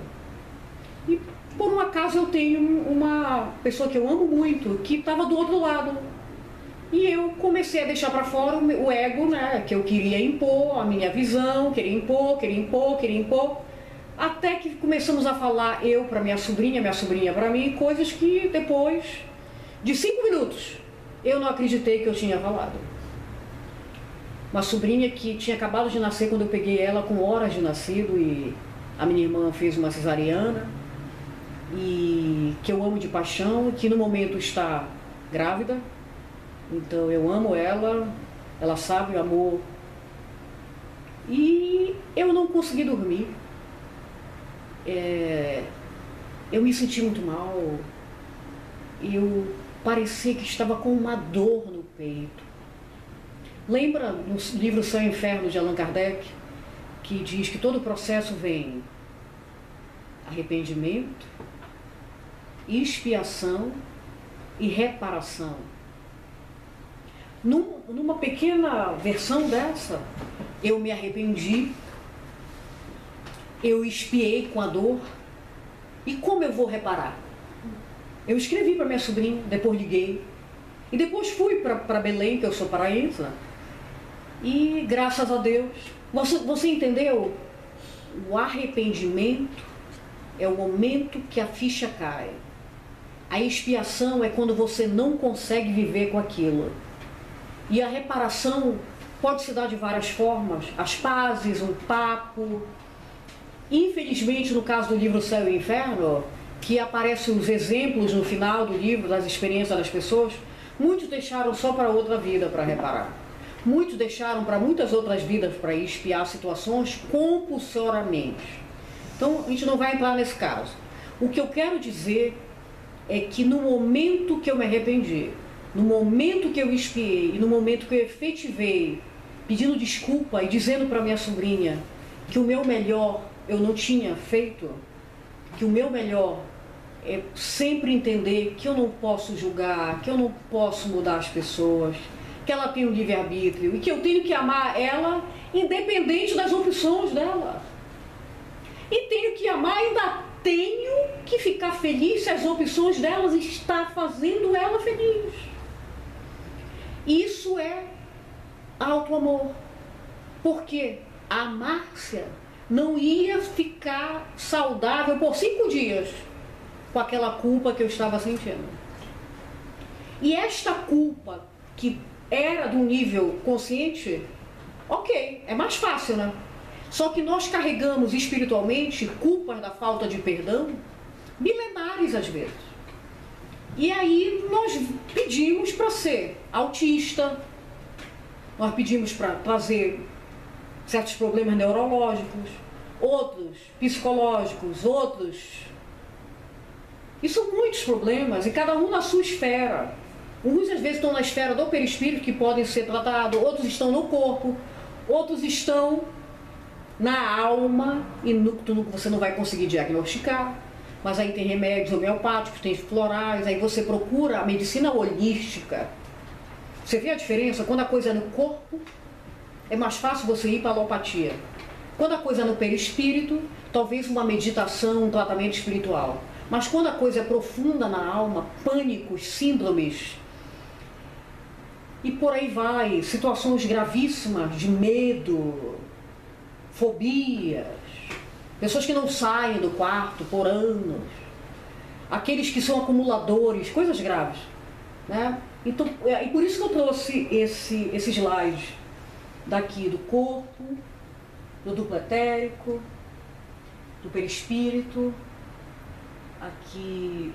E por um acaso eu tenho uma pessoa que eu amo muito que estava do outro lado. E eu comecei a deixar para fora o ego, né, que eu queria impor, a minha visão, queria impor, queria impor, queria impor. Até que começamos a falar eu para minha sobrinha, minha sobrinha para mim, coisas que depois de cinco minutos eu não acreditei que eu tinha falado. Uma sobrinha que tinha acabado de nascer quando eu peguei ela com horas de nascido e a minha irmã fez uma cesariana e que eu amo de paixão, que no momento está grávida então eu amo ela, ela sabe o amor. E eu não consegui dormir. É, eu me senti muito mal. Eu parecia que estava com uma dor no peito. Lembra no livro Céu e Inferno de Allan Kardec, que diz que todo processo vem arrependimento, expiação e reparação. Num, numa pequena versão dessa, eu me arrependi, eu espiei com a dor, e como eu vou reparar? Eu escrevi para minha sobrinha, depois liguei, e depois fui para Belém, que eu sou paraense, e graças a Deus, você, você entendeu? O arrependimento é o momento que a ficha cai. A expiação é quando você não consegue viver com aquilo. E a reparação pode se dar de várias formas, as pazes, um papo. Infelizmente, no caso do livro Céu e Inferno, que aparecem os exemplos no final do livro das experiências das pessoas, muitos deixaram só para outra vida para reparar. Muitos deixaram para muitas outras vidas para expiar situações compulsoriamente. Então, a gente não vai entrar nesse caso. O que eu quero dizer é que no momento que eu me arrependi, no momento que eu espiei e no momento que eu efetivei, pedindo desculpa e dizendo para minha sobrinha que o meu melhor eu não tinha feito, que o meu melhor é sempre entender que eu não posso julgar, que eu não posso mudar as pessoas, que ela tem o um livre-arbítrio e que eu tenho que amar ela independente das opções dela. E tenho que amar, ainda tenho que ficar feliz se as opções delas estão fazendo ela feliz. Isso é auto-amor. Porque a Márcia não ia ficar saudável por cinco dias com aquela culpa que eu estava sentindo. E esta culpa, que era do nível consciente, ok, é mais fácil, né? Só que nós carregamos espiritualmente culpas da falta de perdão milenares às vezes. E aí nós pedimos para ser autista, nós pedimos para trazer certos problemas neurológicos, outros psicológicos, outros. E são muitos problemas, e cada um na sua esfera. Uns às vezes estão na esfera do perispírito, que podem ser tratados, outros estão no corpo, outros estão na alma, e no, você não vai conseguir diagnosticar mas aí tem remédios homeopáticos, tem florais, aí você procura a medicina holística. Você vê a diferença? Quando a coisa é no corpo, é mais fácil você ir para a alopatia. Quando a coisa é no perispírito, talvez uma meditação, um tratamento espiritual. Mas quando a coisa é profunda na alma, pânicos, síndromes, e por aí vai, situações gravíssimas de medo, fobias, Pessoas que não saem do quarto por anos. aqueles que são acumuladores, coisas graves. Né? Então, é, e por isso que eu trouxe esse, esse slide daqui do corpo, do duplo etérico, do perispírito, aqui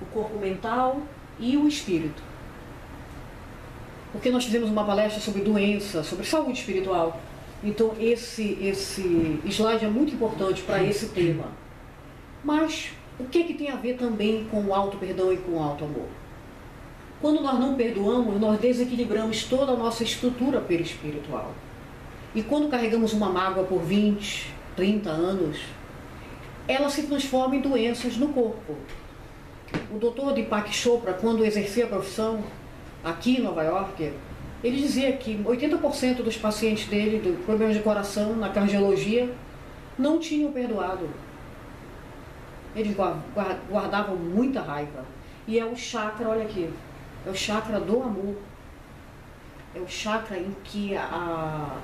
o corpo mental e o espírito. Porque nós fizemos uma palestra sobre doença, sobre saúde espiritual. Então esse, esse slide é muito importante para esse tema. Mas o que, é que tem a ver também com o alto perdão e com o alto amor? Quando nós não perdoamos, nós desequilibramos toda a nossa estrutura perispiritual. E quando carregamos uma mágoa por 20, 30 anos, ela se transforma em doenças no corpo. O doutor Deepak Chopra, quando exercia a profissão aqui em Nova York, ele dizia que 80% dos pacientes dele, do problemas de coração, na cardiologia, não tinham perdoado. Eles guardavam muita raiva. E é o chakra, olha aqui, é o chakra do amor. É o chakra em que a,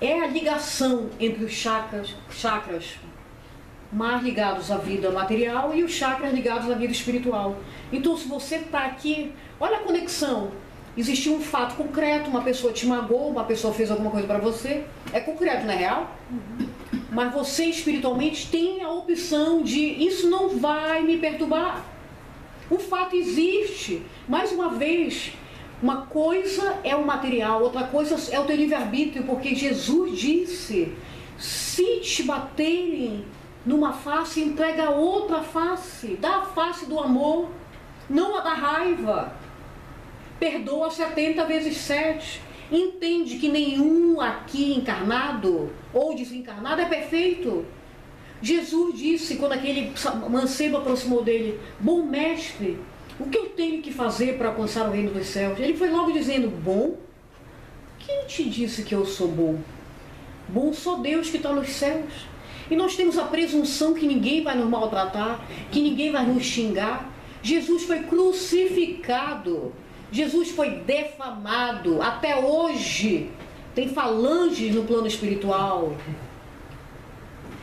é a ligação entre os chakras, chakras mais ligados à vida material e os chakras ligados à vida espiritual. Então, se você está aqui, olha a conexão. Existiu um fato concreto, uma pessoa te magoou, uma pessoa fez alguma coisa para você. É concreto, não é real? Mas você espiritualmente tem a opção de isso não vai me perturbar. O fato existe. Mais uma vez, uma coisa é o material, outra coisa é o teu livre-arbítrio, porque Jesus disse: se te baterem numa face, entrega a outra face, dá a face do amor, não a da raiva. Perdoa 70 vezes 7. Entende que nenhum aqui encarnado ou desencarnado é perfeito. Jesus disse, quando aquele mancebo aproximou dele: Bom mestre, o que eu tenho que fazer para alcançar o reino dos céus? Ele foi logo dizendo: Bom? Quem te disse que eu sou bom? Bom só Deus que está nos céus. E nós temos a presunção que ninguém vai nos maltratar, que ninguém vai nos xingar. Jesus foi crucificado, Jesus foi defamado. Até hoje tem falanges no plano espiritual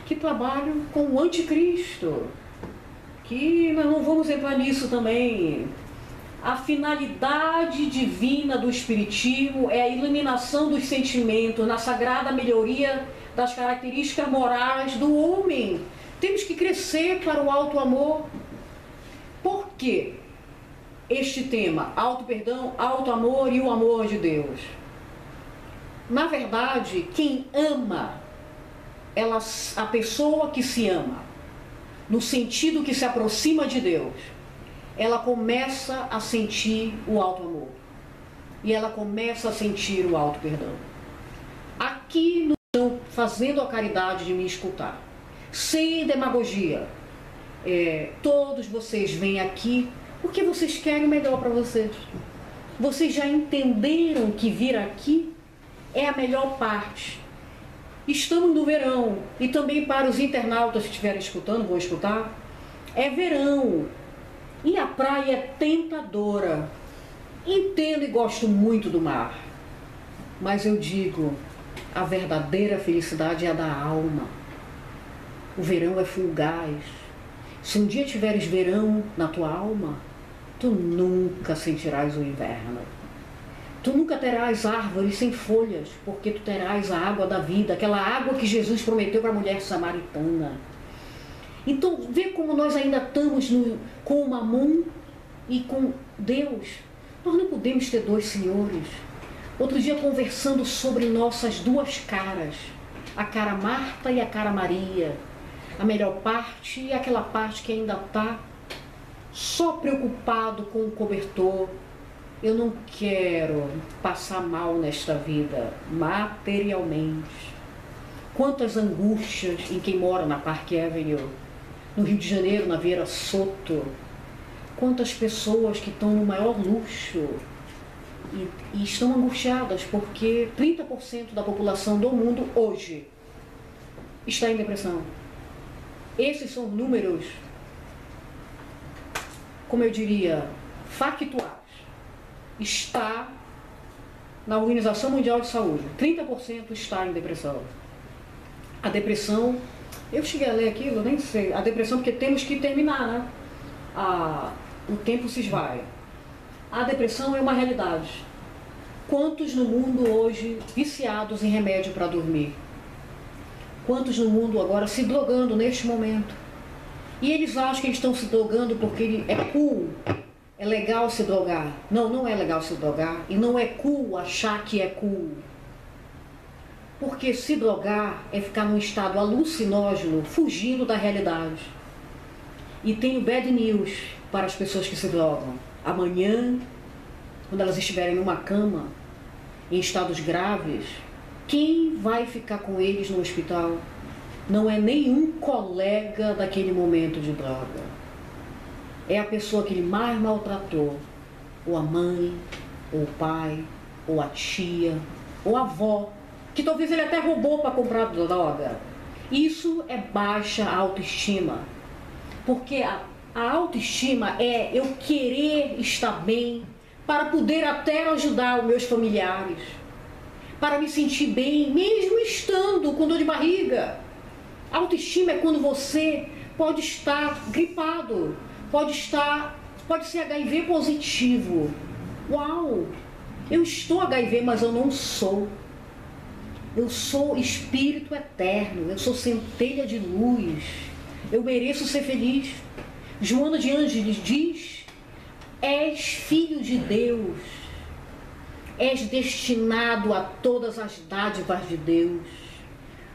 que trabalham com o anticristo que nós não vamos entrar nisso também. A finalidade divina do Espiritismo é a iluminação dos sentimentos na sagrada melhoria das características morais do homem. Temos que crescer para o alto amor. Por quê? Este tema, alto perdão, alto amor e o amor de Deus. Na verdade, quem ama, ela, a pessoa que se ama, no sentido que se aproxima de Deus, ela começa a sentir o alto amor. E ela começa a sentir o alto perdão. Aqui no fazendo a caridade de me escutar, sem demagogia. É, todos vocês vêm aqui porque vocês querem o melhor para vocês. Vocês já entenderam que vir aqui é a melhor parte Estamos no verão e também para os internautas que estiverem escutando, vão escutar, é verão e a praia é tentadora. Entendo e gosto muito do mar, mas eu digo, a verdadeira felicidade é a da alma. O verão é fugaz. Se um dia tiveres verão na tua alma, tu nunca sentirás o inverno. Tu nunca terás árvores sem folhas, porque tu terás a água da vida, aquela água que Jesus prometeu para a mulher samaritana. Então, vê como nós ainda estamos no, com o mamon e com Deus. Nós não podemos ter dois senhores. Outro dia, conversando sobre nossas duas caras, a cara Marta e a cara Maria, a melhor parte e aquela parte que ainda está só preocupado com o cobertor, eu não quero passar mal nesta vida, materialmente. Quantas angústias em quem mora na Park Avenue, no Rio de Janeiro, na Vieira Soto. Quantas pessoas que estão no maior luxo e, e estão angustiadas porque 30% da população do mundo hoje está em depressão. Esses são números, como eu diria, factuais está na Organização Mundial de Saúde. 30% está em depressão. A depressão Eu cheguei a ler aquilo, nem sei. A depressão, porque temos que terminar, né? A, o tempo se esvai. A depressão é uma realidade. Quantos no mundo hoje viciados em remédio para dormir? Quantos no mundo agora se drogando neste momento? E eles acham que eles estão se drogando porque é cool, é legal se drogar. Não, não é legal se drogar. E não é cool achar que é cool. Porque se drogar é ficar num estado alucinógeno, fugindo da realidade. E tenho bad news para as pessoas que se drogam. Amanhã, quando elas estiverem numa cama, em estados graves, quem vai ficar com eles no hospital? Não é nenhum colega daquele momento de droga. É a pessoa que ele mais maltratou. Ou a mãe, ou o pai, ou a tia, ou a avó, que talvez ele até roubou para comprar droga. Isso é baixa autoestima. Porque a, a autoestima é eu querer estar bem para poder até ajudar os meus familiares, para me sentir bem, mesmo estando com dor de barriga. Autoestima é quando você pode estar gripado, pode estar, pode ser HIV positivo. Uau! Eu estou HIV, mas eu não sou. Eu sou espírito eterno, eu sou centelha de luz. Eu mereço ser feliz. Joana de Ângeles diz: És filho de Deus. És destinado a todas as dádivas de Deus.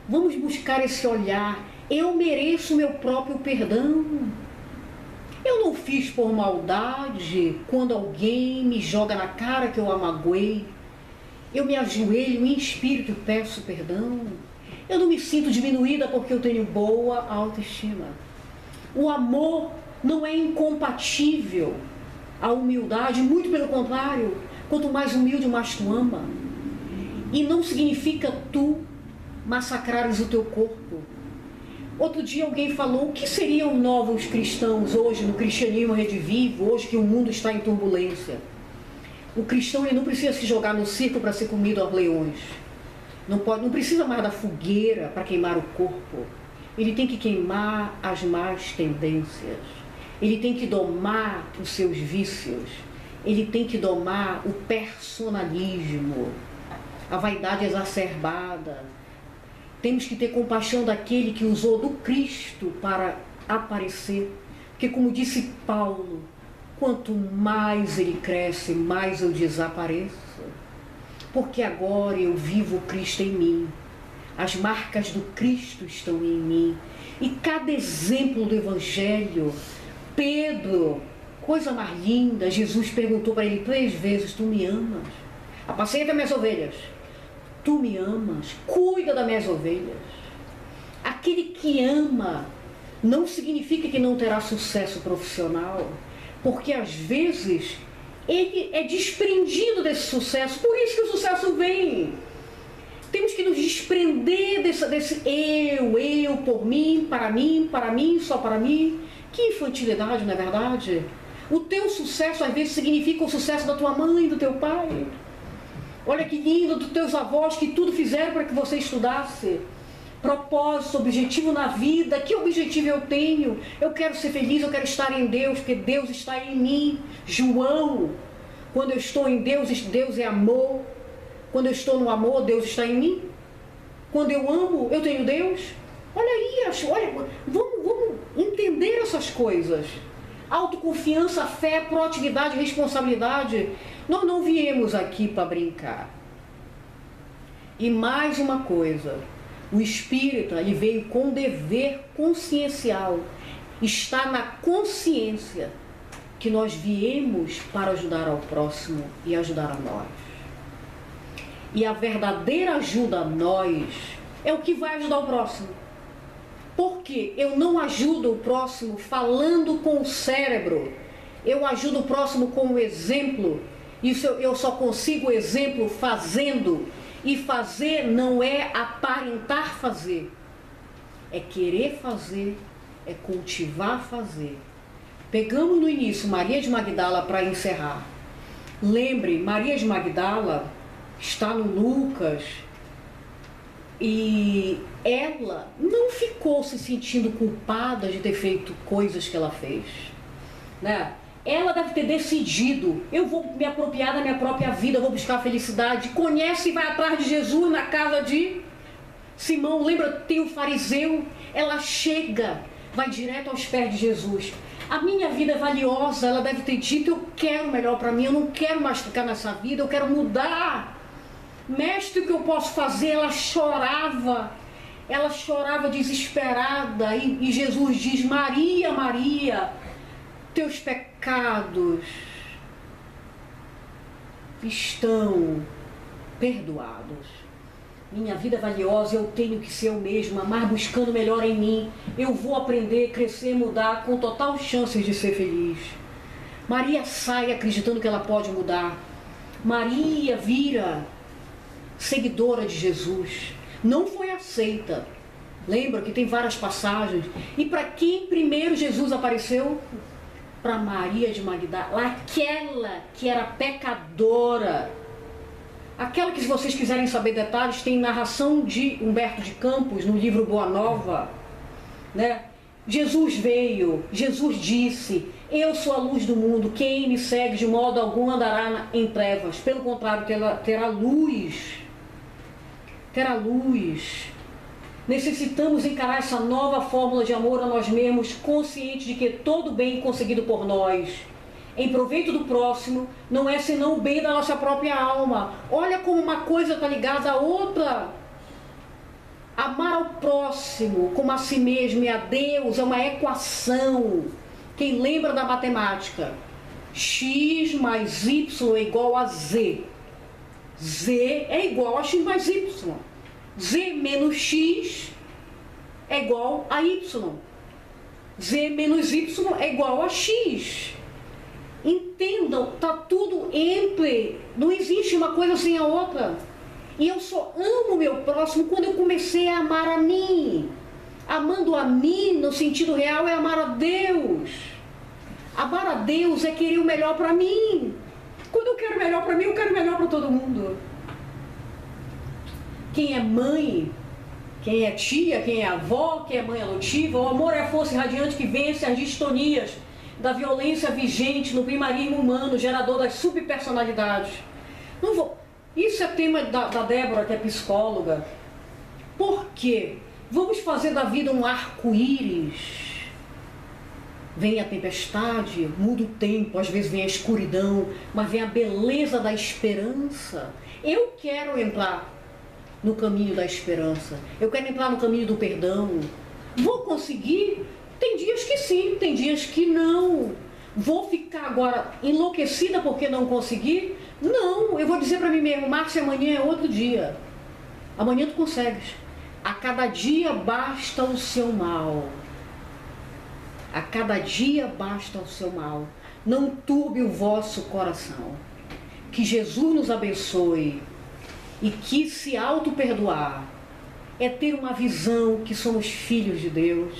Vamos buscar esse olhar. Eu mereço meu próprio perdão. Eu não fiz por maldade quando alguém me joga na cara que eu amagoei eu me ajoelho em espírito e peço perdão. Eu não me sinto diminuída porque eu tenho boa autoestima. O amor não é incompatível à humildade, muito pelo contrário. Quanto mais humilde, mais tu ama. E não significa tu massacrares o teu corpo. Outro dia alguém falou o que seriam novos cristãos hoje no cristianismo redivivo, hoje que o mundo está em turbulência. O cristão ele não precisa se jogar no circo para ser comido aos leões. Não, pode, não precisa mais da fogueira para queimar o corpo. Ele tem que queimar as más tendências. Ele tem que domar os seus vícios. Ele tem que domar o personalismo, a vaidade exacerbada. Temos que ter compaixão daquele que usou do Cristo para aparecer. Porque, como disse Paulo, Quanto mais ele cresce, mais eu desapareço. Porque agora eu vivo Cristo em mim. As marcas do Cristo estão em mim. E cada exemplo do Evangelho, Pedro, coisa mais linda, Jesus perguntou para ele três vezes: Tu me amas? Apacenta minhas ovelhas. Tu me amas? Cuida das minhas ovelhas. Aquele que ama não significa que não terá sucesso profissional porque às vezes ele é desprendido desse sucesso, por isso que o sucesso vem. Temos que nos desprender desse, desse eu, eu, por mim, para mim, para mim, só para mim. Que infantilidade, não é verdade? O teu sucesso às vezes significa o sucesso da tua mãe, do teu pai. Olha que lindo dos teus avós que tudo fizeram para que você estudasse propósito, objetivo na vida. Que objetivo eu tenho? Eu quero ser feliz, eu quero estar em Deus, porque Deus está em mim. João, quando eu estou em Deus, Deus é amor. Quando eu estou no amor, Deus está em mim. Quando eu amo, eu tenho Deus. Olha aí, olha, vamos, vamos entender essas coisas. Autoconfiança, fé, proatividade, responsabilidade. Nós não viemos aqui para brincar. E mais uma coisa, o espírito ele veio com dever consciencial. Está na consciência que nós viemos para ajudar ao próximo e ajudar a nós. E a verdadeira ajuda a nós é o que vai ajudar o próximo. Porque eu não ajudo o próximo falando com o cérebro, eu ajudo o próximo com o exemplo. Isso eu só consigo exemplo fazendo e fazer não é aparentar fazer, é querer fazer, é cultivar fazer. Pegamos no início Maria de Magdala para encerrar. Lembre, Maria de Magdala está no Lucas E ela não ficou se sentindo culpada de ter feito coisas que ela fez. Né? Ela deve ter decidido: eu vou me apropriar da minha própria vida, vou buscar a felicidade. Conhece e vai atrás de Jesus na casa de Simão. Lembra, tem o fariseu. Ela chega, vai direto aos pés de Jesus. A minha vida é valiosa, ela deve ter dito: eu quero melhor para mim, eu não quero mais ficar nessa vida, eu quero mudar. Mestre, o que eu posso fazer? Ela chorava, ela chorava desesperada. E, e Jesus diz: Maria, Maria teus pecados estão perdoados. Minha vida valiosa, eu tenho que ser eu mesma, mas buscando melhor em mim. Eu vou aprender, crescer, mudar com total chance de ser feliz. Maria sai acreditando que ela pode mudar. Maria vira seguidora de Jesus. Não foi aceita. Lembra que tem várias passagens. E para quem primeiro Jesus apareceu? Para Maria de Magdala, aquela que era pecadora. Aquela que, se vocês quiserem saber detalhes, tem narração de Humberto de Campos no livro Boa Nova. Né? Jesus veio, Jesus disse: Eu sou a luz do mundo, quem me segue de modo algum andará em trevas, pelo contrário, terá, terá luz. Terá luz. Necessitamos encarar essa nova fórmula de amor a nós mesmos, consciente de que todo bem conseguido por nós, em proveito do próximo, não é senão o bem da nossa própria alma. Olha como uma coisa está ligada à outra. Amar ao próximo como a si mesmo e a Deus é uma equação. Quem lembra da matemática? x mais y é igual a z. z é igual a x mais y z menos x é igual a y. z menos y é igual a x. Entendam, tá tudo entre, não existe uma coisa sem a outra. E eu só amo meu próximo quando eu comecei a amar a mim. Amando a mim, no sentido real, é amar a Deus. Amar a Deus é querer o melhor para mim. Quando eu quero o melhor para mim, eu quero o melhor para todo mundo quem é mãe, quem é tia, quem é avó, quem é mãe adotiva. O amor é a força radiante que vence as distonias da violência vigente no primarismo humano, gerador das subpersonalidades. Não vou. Isso é tema da, da Débora, que é psicóloga. Por quê? Vamos fazer da vida um arco-íris. Vem a tempestade, muda o tempo, às vezes vem a escuridão, mas vem a beleza da esperança. Eu quero entrar no caminho da esperança. Eu quero entrar no caminho do perdão. Vou conseguir? Tem dias que sim, tem dias que não. Vou ficar agora enlouquecida porque não consegui? Não, eu vou dizer para mim mesmo, Márcia, amanhã é outro dia. Amanhã tu consegues. A cada dia basta o seu mal. A cada dia basta o seu mal. Não turbe o vosso coração. Que Jesus nos abençoe e que se auto-perdoar é ter uma visão que somos filhos de Deus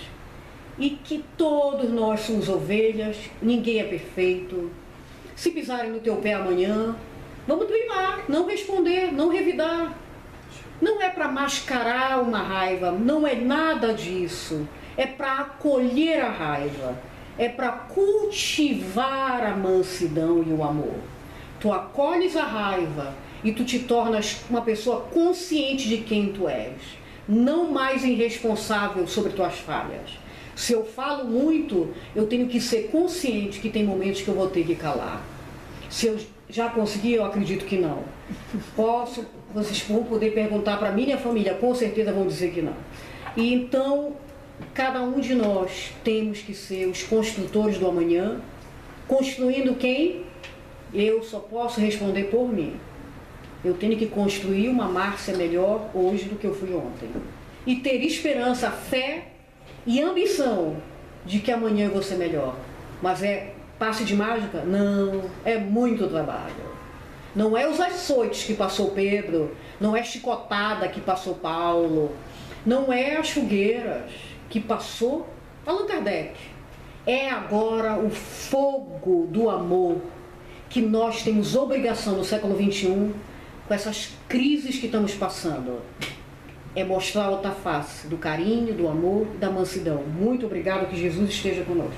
e que todos nós somos ovelhas, ninguém é perfeito. Se pisarem no teu pé amanhã, vamos treinar, não responder, não revidar. Não é para mascarar uma raiva, não é nada disso. É para acolher a raiva, é para cultivar a mansidão e o amor. Tu acolhes a raiva e tu te tornas uma pessoa consciente de quem tu és, não mais irresponsável sobre tuas falhas. Se eu falo muito, eu tenho que ser consciente que tem momentos que eu vou ter que calar. Se eu já consegui, eu acredito que não. Posso, vocês vão poder perguntar para minha família, com certeza vão dizer que não. E então, cada um de nós temos que ser os construtores do amanhã, construindo quem? Eu só posso responder por mim. Eu tenho que construir uma Márcia melhor hoje do que eu fui ontem. E ter esperança, fé e ambição de que amanhã eu vou ser melhor. Mas é passe de mágica? Não, é muito trabalho. Não é os açoites que passou Pedro, não é chicotada que passou Paulo, não é as fogueiras que passou Allan Kardec. É agora o fogo do amor que nós temos obrigação no século XXI com essas crises que estamos passando. é mostrar outra face do carinho, do amor, da mansidão. Muito obrigado, que Jesus esteja conosco.